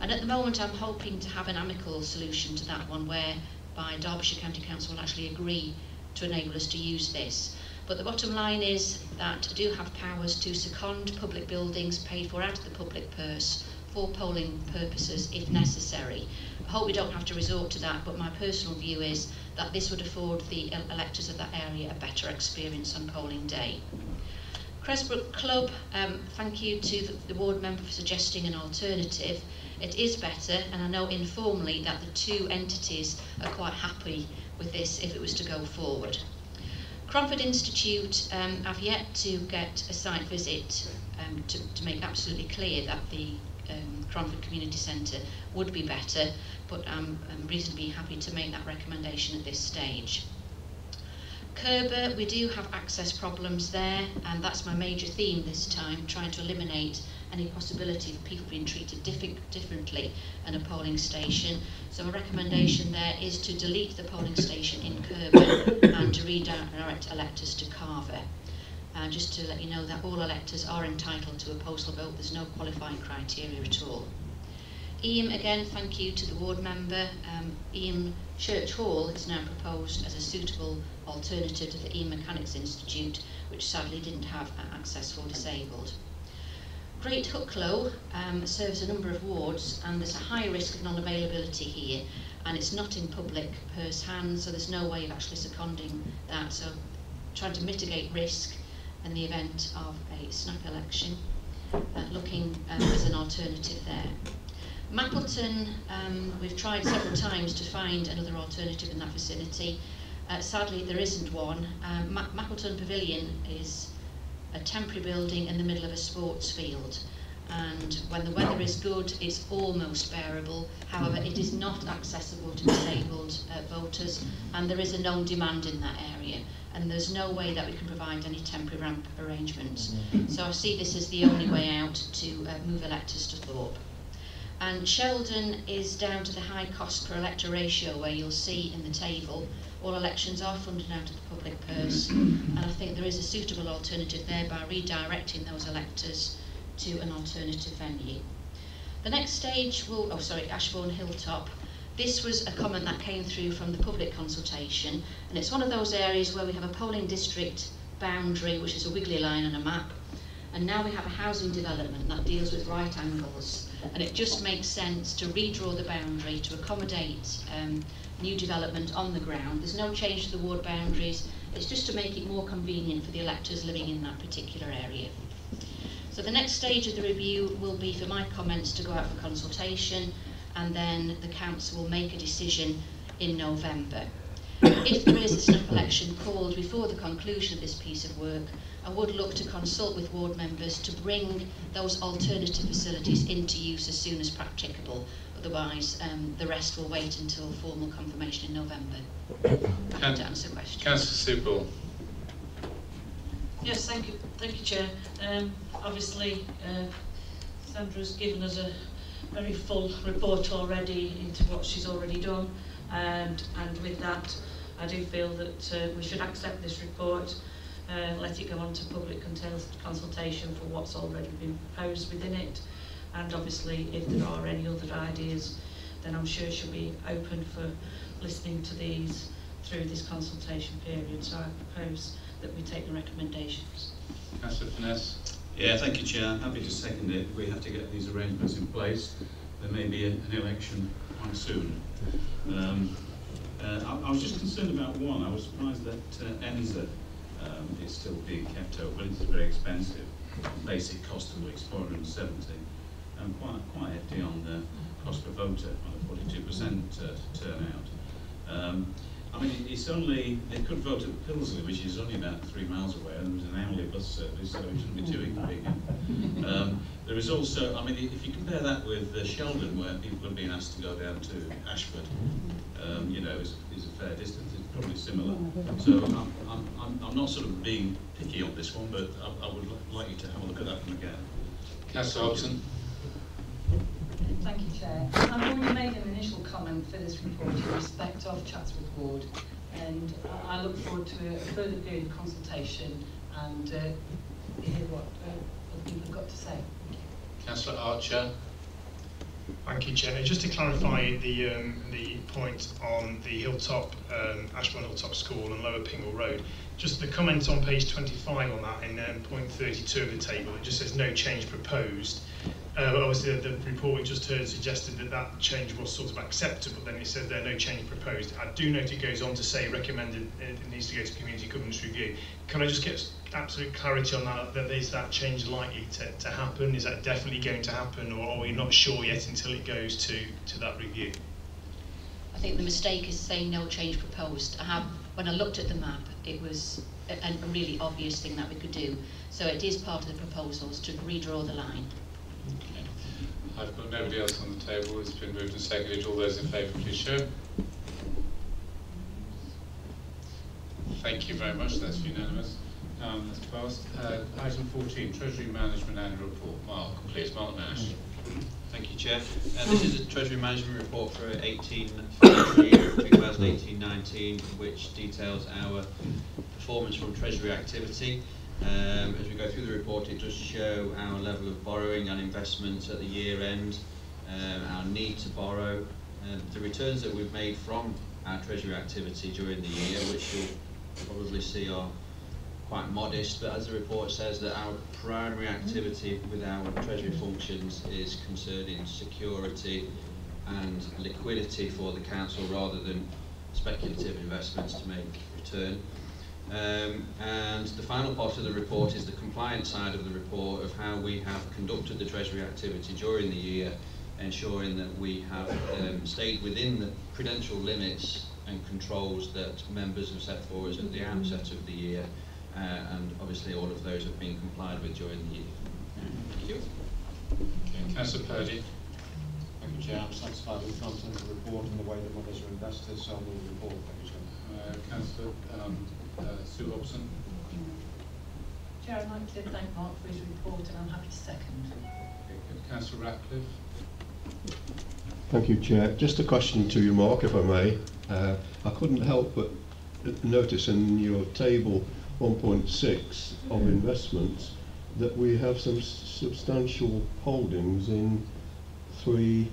And at the moment I'm hoping to have an amicable solution to that one whereby Derbyshire County Council will actually agree to enable us to use this. But the bottom line is that I do have powers to second public buildings paid for out of the public purse for polling purposes if necessary. I hope we don't have to resort to that, but my personal view is that this would afford the electors of that area a better experience on polling day. Cressbrook Club, um, thank you to the, the ward member for suggesting an alternative. It is better, and I know informally that the two entities are quite happy with this if it was to go forward. Cromford Institute, um, I've yet to get a site visit um, to, to make absolutely clear that the um, Cromford Community Centre would be better, but I'm, I'm reasonably happy to make that recommendation at this stage. Curbar, we do have access problems there, and that's my major theme this time, trying to eliminate any possibility of people being treated differently at a polling station. So a recommendation there is to delete the polling station in Curbar and to redirect electors to Calver. Uh, just to let you know that all electors are entitled to a postal vote, there's no qualifying criteria at all. Eyam, again, thank you to the ward member. Um, Eyam Church Hall is now proposed as a suitable alternative to the Eyam Mechanics Institute, which sadly didn't have access for disabled. Great Hucklow um, serves a number of wards and there's a high risk of non-availability here and it's not in public purse hands so there's no way of actually seconding that so trying to mitigate risk in the event of a snap election uh, looking um, as an alternative there. Mapleton, um, we've tried several times to find another alternative in that vicinity. Uh, sadly, there isn't one. Um, Ma Mapleton Pavilion is a temporary building in the middle of a sports field. And when the weather is good, it's almost bearable. However, it is not accessible to disabled uh, voters, and there is a known demand in that area. And there's no way that we can provide any temporary ramp arrangements. So I see this as the only way out to uh, move electors to Thorpe. And Sheldon is down to the high cost per elector ratio, where you'll see in the table all elections are funded out of the public purse, and I think there is a suitable alternative there by redirecting those electors to an alternative venue. The next stage will, oh sorry, Ashbourne Hilltop. This was a comment that came through from the public consultation, and it's one of those areas where we have a polling district boundary, which is a wiggly line on a map, and now we have a housing development that deals with right angles, and it just makes sense to redraw the boundary to accommodate um, new development on the ground. There's no change to the ward boundaries. It's just to make it more convenient for the electors living in that particular area. So the next stage of the review will be for my comments to go out for consultation and then the council will make a decision in November. If there is a snap election called before the conclusion of this piece of work, I would look to consult with ward members to bring those alternative facilities into use as soon as practicable Otherwise, um, the rest will wait until formal confirmation in November Can, to answer questions. Councillor Sippel. Yes, thank you, thank you, Chair. Um, obviously, uh, Sandra's given us a very full report already into what she's already done, and and with that, I do feel that uh, we should accept this report, uh, let it go on to public consultation for what's already been proposed within it, and obviously if there are any other ideas then I'm sure she'll be open for listening to these through this consultation period so I propose that we take the recommendations. Councillor Finesse. Yeah, thank you Chair. I'm happy to second it. We have to get these arrangements in place. There may be a, an election quite soon. Um, uh, I, I was just concerned about one. I was surprised that uh, Edensor um, is still being kept open. It's very expensive. Basic cost of weeks 470 um, quite, quite hefty on the cost per voter, on a 42% uh, turnout. Um, I mean, it's only, they could vote at Pilsley, which is only about three miles away, and there's an hourly bus service, so it shouldn't be too inconvenient. Um, there is also, I mean, if you compare that with uh, Sheldon, where people are being asked to go down to Ashford, um, you know, is, is a fair distance, it's probably similar. So I'm, I'm, I'm, I'm not sort of being picky on this one, but I, I would like you to have a look at that one again. Councillor Hobson. Thank you, Chair. I've already made an initial comment for this report in respect of Chatsworth Ward, and I look forward to a further period of consultation and uh, hear what uh, other people have got to say. Councillor Archer. Thank you, Chair. Just to clarify the um, the point on the Hilltop, um, Ashbourne Hilltop School and Lower Pingle Road, just the comment on page 25 on that in um, point 32 of the table, it just says no change proposed. Uh, obviously, the, the report we just heard suggested that that change was sort of acceptable, then it said there are no change proposed. I do note it goes on to say recommended it needs to go to community governance review. Can I just get absolute clarity on that, that is that change likely to, to happen? Is that definitely going to happen, or are we not sure yet until it goes to, to that review? I think the mistake is saying no change proposed. I have, when I looked at the map, it was a, a really obvious thing that we could do. So it is part of the proposals to redraw the line. I've got nobody else on the table. It's been moved and seconded. All those in favour, please show. Thank you very much. That's unanimous. Um, that's passed. Uh, item 14, Treasury Management Annual Report. Mark, please. Mark Nash. Thank you, Chair. Uh, this is a Treasury Management Report for 18 financial year 2018-19, which details our performance from Treasury activity. Um, as we go through the report, it does show our level of borrowing and investments at the year end, um, our need to borrow, um, the returns that we've made from our Treasury activity during the year, which you'll probably see are quite modest, but as the report says that our primary activity with our treasury functions is concerning security and liquidity for the council rather than speculative investments to make return. Um, and the final part of the report is the compliance side of the report of how we have conducted the treasury activity during the year, ensuring that we have um, stayed within the prudential limits and controls that members have set for us at the outset of the year uh, and obviously all of those have been complied with during the year. Thank you. Okay, Councillor Purdy. Thank you, Chair. I'm satisfied with the content of the report and the way that monies are invested, so I'll move the report. Thank you, Chair. Uh, Councillor um, Sue Hobson. Chair, I'd like to thank Mark for his report and I'm happy to second. Councillor Ratcliffe. Thank you, Chair. Just a question to you, Mark, if I may. Uh, I couldn't help but notice in your table 1.6 of investments that we have some substantial holdings in three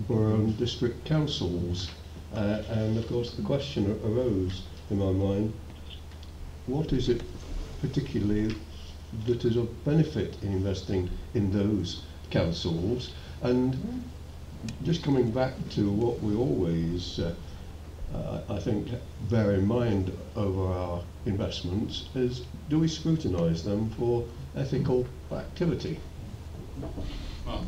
borough and district councils. Uh, and of course the question arose in my mind, what is it particularly that is of benefit in investing in those councils? And just coming back to what we always uh, uh, I think, bear in mind over our investments is do we scrutinise them for ethical activity? Well,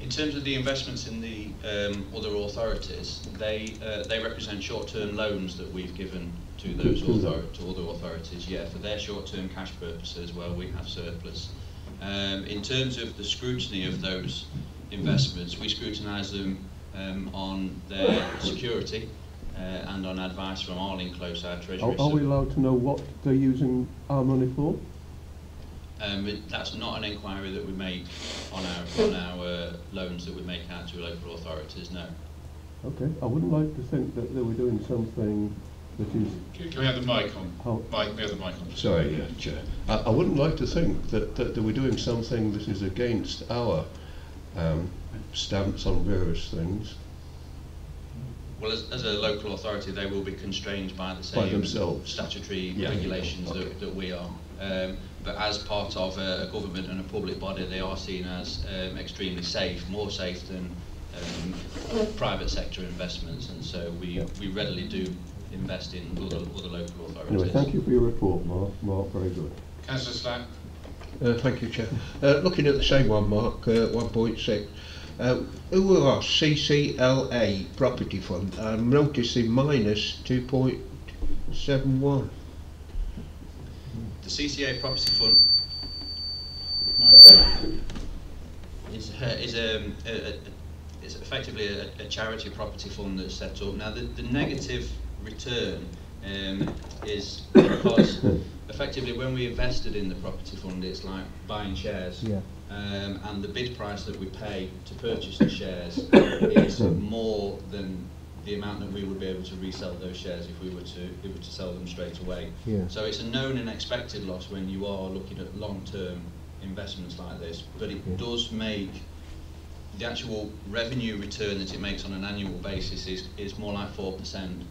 in terms of the investments in the um, other authorities, they uh, they represent short-term loans that we've given to those author to other authorities. Yeah, for their short-term cash purposes, where we have surplus. Um, in terms of the scrutiny of those investments, we scrutinise them um, on their security uh, and on advice from Arlingclose, our Treasury. Are, are we allowed to know what they're using our money for? Um, it, that's not an inquiry that we make on our on our uh, loans that we make out to local authorities. No. Okay, I wouldn't like to think that they were doing something that is. Can, can we have the mic on? How, Mike, we have the mic on. Sorry, yeah, Chair. I, I wouldn't like to think that, that they were doing something that is against our um, stamps on various things. Well, as, as a local authority, they will be constrained by the same by themselves. statutory yeah. regulations okay. that, that we are. Um, but as part of a, a government and a public body, they are seen as um, extremely safe, more safe than um, private sector investments, and so we, we readily do invest in other, other local authorities. Anyway, thank you for your report, Mark. Mark, very good. Councillor Slack. Uh, thank you, Chair. Uh, looking at the same one, Mark, uh, 1.6. Uh, who are our CCLA Property Fund? I'm noticing minus 2.71. The CCLA Property Fund is, uh, is, um, a, a, is effectively a, a charity property fund that's set up. Now, the, the negative return um, is because effectively when we invested in the property fund, it's like buying shares. Yeah. Um, and the bid price that we pay to purchase the shares is more than the amount that we would be able to resell those shares if we were to if we were to sell them straight away. Yeah. So it's a known and expected loss when you are looking at long-term investments like this, but it Yeah. does make the actual revenue return that it makes on an annual basis is, is more like 4%.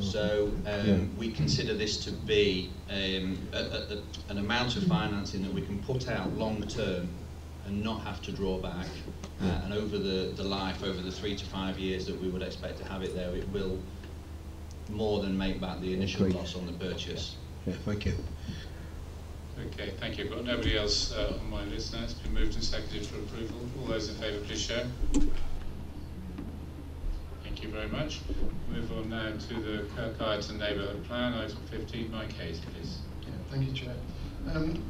So um, Yeah. we consider this to be um, a, a, a, an amount of financing that we can put out long term and not have to draw back. Uh, and over the, the life, over the three to five years that we would expect to have it there, it will more than make back the initial Great. loss on the purchase. Yeah, thank you. Okay, thank you. I've got nobody else uh, on my list now. It's been moved and seconded for approval. All those in favour, please show. Thank you very much. Move on now to the Kirk Ireton Neighbourhood Plan, item 15. Mike Hayes, please. Yeah, thank you, Chair. Um,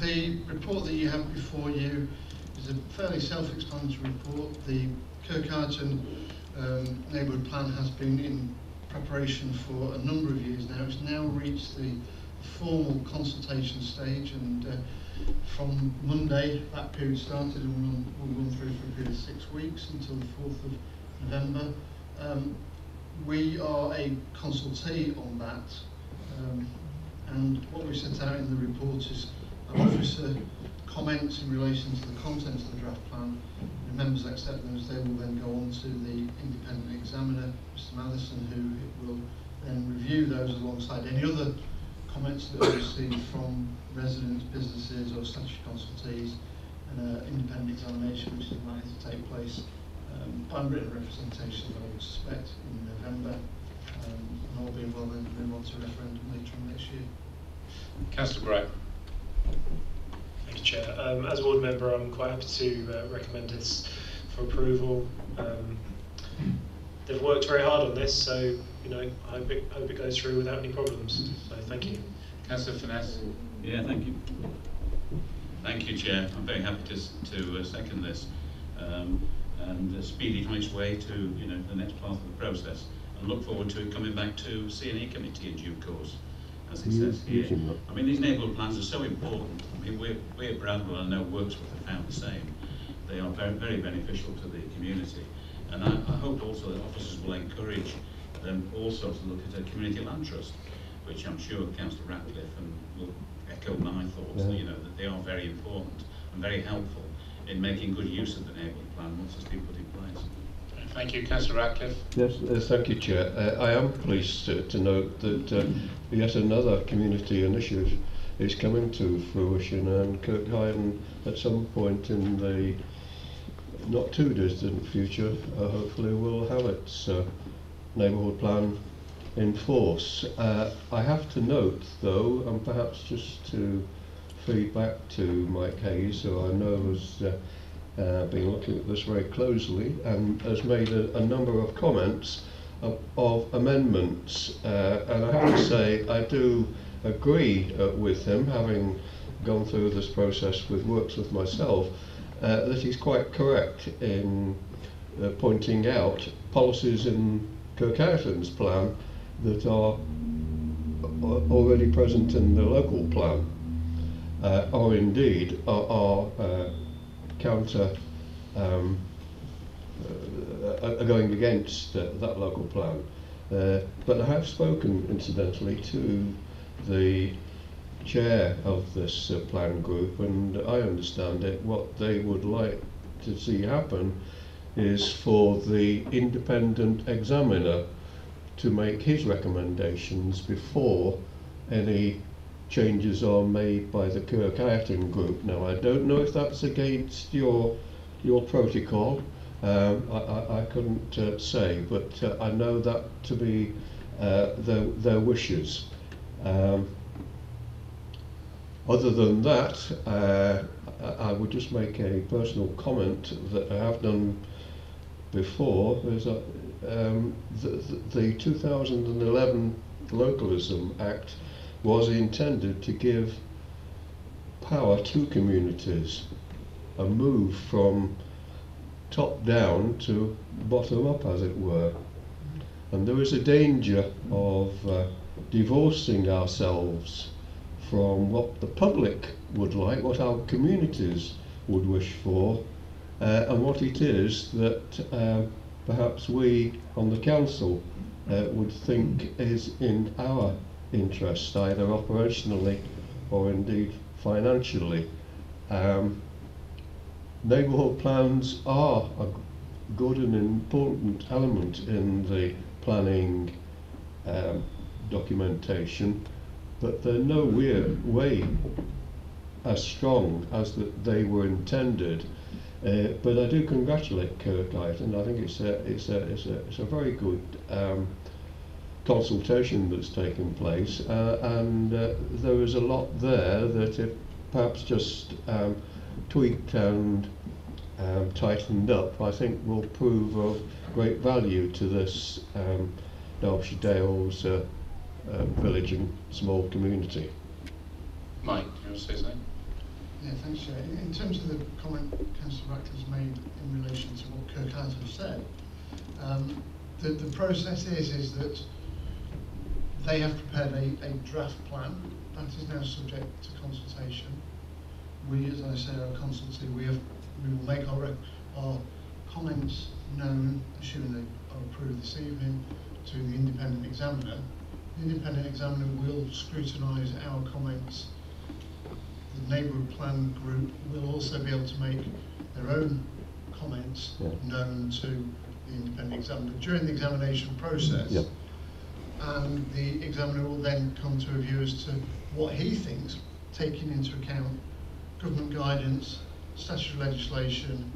the report that you have before you is a fairly self-explanatory report. The Kirk Ireton um, neighbourhood plan has been in preparation for a number of years now. It's now reached the formal consultation stage and uh, from Monday that period started and will run, will run through for a period of six weeks until the 4th of November. Um, we are a consultee on that um, and what we set out in the report is an officer comments in relation to the contents of the draft plan. The members accept as they will then go on to the independent examiner, Mr Madison, who will then review those alongside any other comments that we receive from residents, businesses or statutory consultees and an independent examination which is likely to take place um, by written representation, I would suspect, in November. Um, and all being well, then move on to referendum later on next year. Councillor Bright. Thank you, Chair. Um, as a ward member, I'm quite happy to uh, recommend this for approval. Um, they've worked very hard on this, so you know, I hope it, hope it goes through without any problems. So thank you. Councillor Finesse. Yeah, thank you. Thank you, Chair. I'm very happy to, to uh, second this um, and uh, speed it on its way to you know the next part of the process and look forward to it coming back to C&E committee in due course, as it says here. I mean, these neighbourhood plans are so important. I we're, we at Bradwell, I know Wirksworth have found the same. They are very, very beneficial to the community. And I, I hope also that officers will encourage them also to look at a community land trust, which I'm sure Councillor Ratcliffe and will echo my thoughts, Yeah. you know, that they are very important and very helpful in making good use of the neighbourhood plan once it's been put in place. Thank you. Councillor Ratcliffe. Yes, uh, thank you, Chair. Uh, I am pleased to, to note that uh, yet another community initiative is coming to fruition and Kirk Ireton at some point in the not too distant future uh, hopefully will have its uh, neighbourhood plan in force. Uh, I have to note though, and perhaps just to feed back to Mike Hayes, who I know has uh, uh, been looking at this very closely and has made a, a number of comments of, of amendments. Uh, and I have to say, I do agree uh, with him, having gone through this process with Wirksworth myself, uh, that he's quite correct in uh, pointing out policies in Kirk Ireton's plan that are already present in the local plan, uh, or indeed are, are uh, counter um, uh, are going against uh, that local plan. Uh, but I have spoken, incidentally, to the chair of this uh, plan group, and I understand it. What they would like to see happen is for the independent examiner to make his recommendations before any changes are made by the Kirk Ireton group. Now, I don't know if that's against your your protocol. Um, I, I, I couldn't uh, say, but uh, I know that to be uh, their wishes. Um, other than that, uh, I, would just make a personal comment that I have done before. Is that um, the, the 2011 Localism Act was intended to give power to communities, a move from top down to bottom up, as it were. And there is a danger of uh, divorcing ourselves from what the public would like, what our communities would wish for, uh, and what it is that uh, perhaps we on the council uh, would think is in our interest, either operationally or indeed financially. Um, neighbourhood plans are a good and important element in the planning um, documentation, but they're nowhere way as strong as that they were intended. Uh, but I do congratulate Kirk Ireton. I think it's a, it's a, it's a, it's a very good um, consultation that's taken place, uh, and uh, there is a lot there that if perhaps just um, tweaked and um, tightened up, I think will prove of great value to this um, Derbyshire Dales uh, village and small community. Mike, do you want to say something? Yeah, thanks, Chair. In in terms of the comment Councillor Ratcliffe's made in relation to what Kirk Ireton said, um, the, the process is, is that they have prepared a, a draft plan that is now subject to consultation. We, as I say, are a consultee. We have, we will make our, our comments known, assuming they are approved this evening, to the independent examiner. Independent examiner will scrutinise our comments the neighbourhood plan group will also be able to make their own comments Yeah. known to the independent examiner during the examination process. And the examiner will then come to a view as to what he thinks, taking into account government guidance, statutory legislation,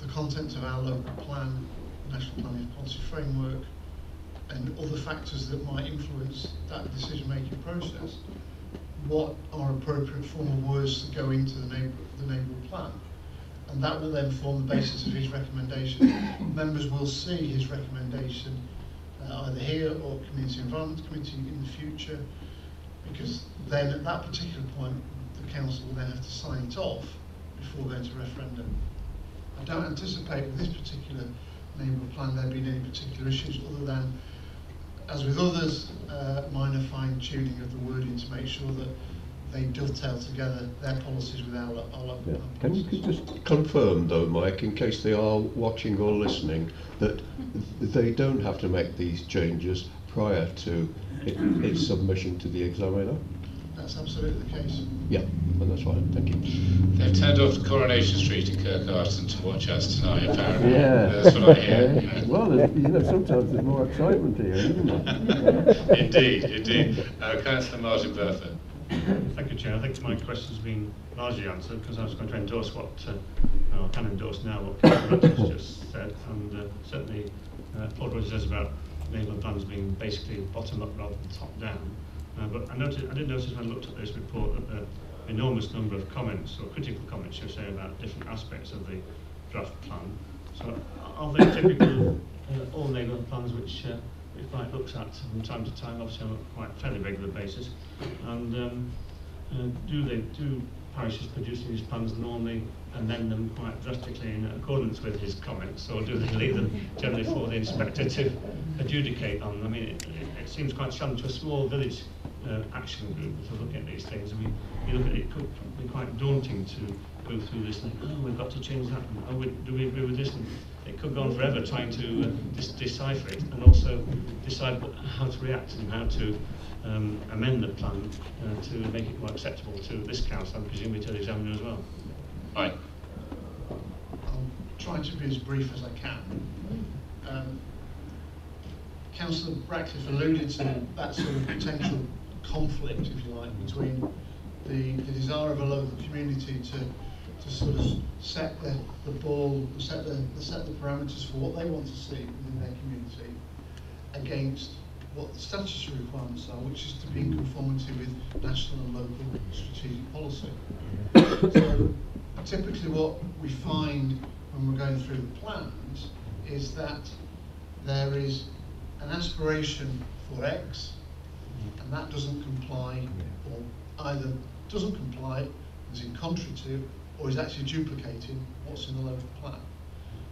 the content of our local plan, national planning policy framework, and other factors that might influence that decision-making process what are appropriate form of words that go into the neighbourhood plan. And that will then form the basis of his recommendation. Members will see his recommendation uh, either here or Community Environment Committee in the future, because then at that particular point, the council will then have to sign it off before going to referendum. I don't anticipate with this particular neighbourhood plan there being any particular issues other than as with others, uh, minor fine tuning of the wording to make sure that they dovetail together their policies with our, our Yeah. Can you just confirm though, Mike, in case they are watching or listening, that they don't have to make these changes prior to it, its submission to the examiner? That's absolutely the case. Yeah, and that's right. thank you. They've turned off Coronation Street in Kirk Ireton to watch us tonight, apparently. Yeah. That's what I hear. well, you know, sometimes there's more excitement here, isn't there? indeed, indeed. Uh, Councillor Martin Burford. Thank you, Chair. I think my question's been largely answered because I was going to endorse what, uh, or I can endorse now what Councillor Rutledge just said, and uh, certainly uh, Paul Rogers says about neighbourhood plans being basically bottom up rather than top down. Uh, but I noted, I did notice when I looked at this report that the enormous number of comments or critical comments you say about different aspects of the draft plan. So are they typical uh, all neighbourhood plans which uh, which Mike looks at from time to time, obviously on a quite fairly regular basis? And um, uh, do they do parishes producing these plans normally amend them quite drastically in accordance with his comments, or do they leave them generally for the inspector to adjudicate on? I mean, it, it, seems quite strange to a small village uh, action group to look at these things. I mean, you look at it, it could be quite daunting to go through this and oh, we've got to change that, and oh, we, do we agree with this? And it could go on forever trying to uh, dis- decipher it and also decide what, how to react and how to um, amend the plan uh, to make it more acceptable to this council and presumably to the examiner as well. Right. I'll try to be as brief as I can. Um, Councillor Ratcliffe alluded to that sort of potential conflict, if you like, between the, the desire of a local community to, to sort of set the, the ball, set the, set the parameters for what they want to see within their community against what the statutory requirements are, which is to be in conformity with national and local strategic policy. So typically what we find when we're going through the plans is that there is an aspiration for X and that doesn't comply or either doesn't comply, is in contrary to, or is actually duplicating what's in the local plan.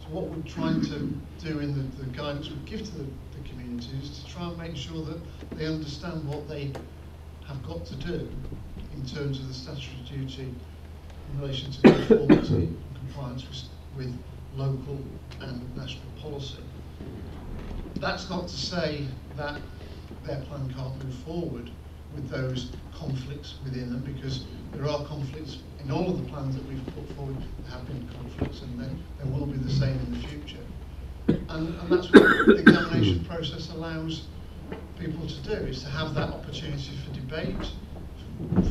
So what we're trying to do in the, the guidance we give to the, the community is to try and make sure that they understand what they have got to do in terms of the statutory duty in relation to conformity and compliance with, with local and national policy. That's not to say that their plan can't move forward with those conflicts within them because there are conflicts in all of the plans that we've put forward. There have been conflicts and there, there will be the same in the future. And, and that's what the examination hmm. process allows people to do, is to have that opportunity for debate,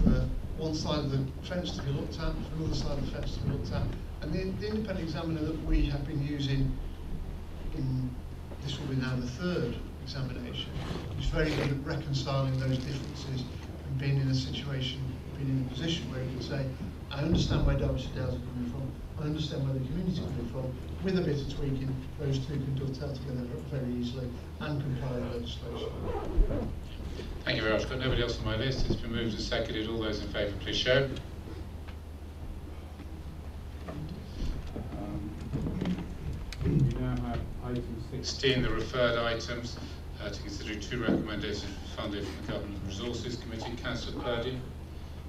for one side of the fence to be looked at, for another side of the fence to be looked at. And the, the independent examiner that we have been using in, this will be now the third examination, is very good at reconciling those differences and being in a situation, being in a position where you can say, I understand where Derbyshire Dales are coming from, I understand where the community is coming from, with a bit of tweaking, those two can dovetail together very easily and comply with legislation. Thank you very much. Got nobody else on my list. It's been moved and seconded. All those in favour, please show. Um, we now have item 16, the referred items, uh, to consider two recommendations from the Government Resources Committee. Councillor Purdy.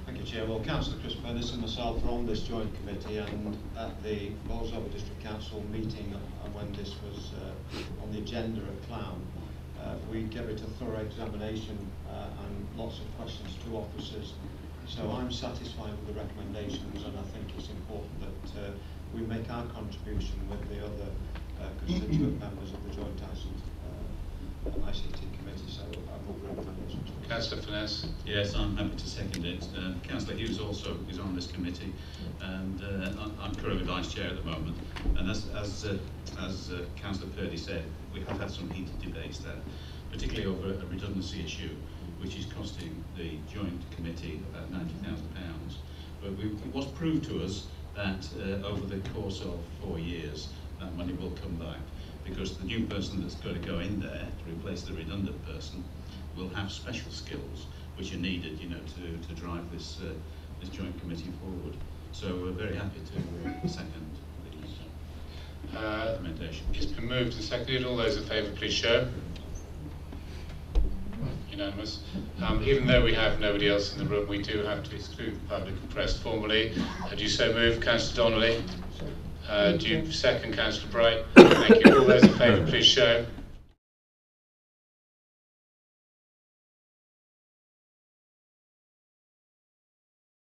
Thank you, Chair. Well, Councillor Chris Pennis and myself are on this joint committee and at the Bolsover District Council meeting uh, when this was uh, on the agenda at Clowne, uh, we gave it a thorough examination uh, and lots of questions to officers. So I'm satisfied with the recommendations and I think it's important that uh, we make our contribution with the other constituent members of the Joint uh, ICT committee. So I vote recommendations. Councillor Furness. Yes, I'm happy to second it. Uh, Councillor Hughes also is on this committee, and uh, I'm- I'm currently vice chair at the moment. And as as uh, as uh, Councillor Purdy said, we have had some heated debates there, particularly over a redundancy issue, which is costing the joint committee about ninety thousand pounds. But we, it was proved to us that uh, over the course of four years, that money will come back because the new person that's going to go in there to replace the redundant person will have special skills which are needed, you know, to, to drive this uh, this joint committee forward. So we're very happy to uh, second the Uh, recommendation. It's been moved and seconded. All those in favour, please show. Unanimous. Um, even though we have nobody else in the room, we do have to exclude the public and press formally. Uh, do you so move, Councillor Donnelly? Uh, do second, Councillor Bright? Thank you. All those in favour, please show.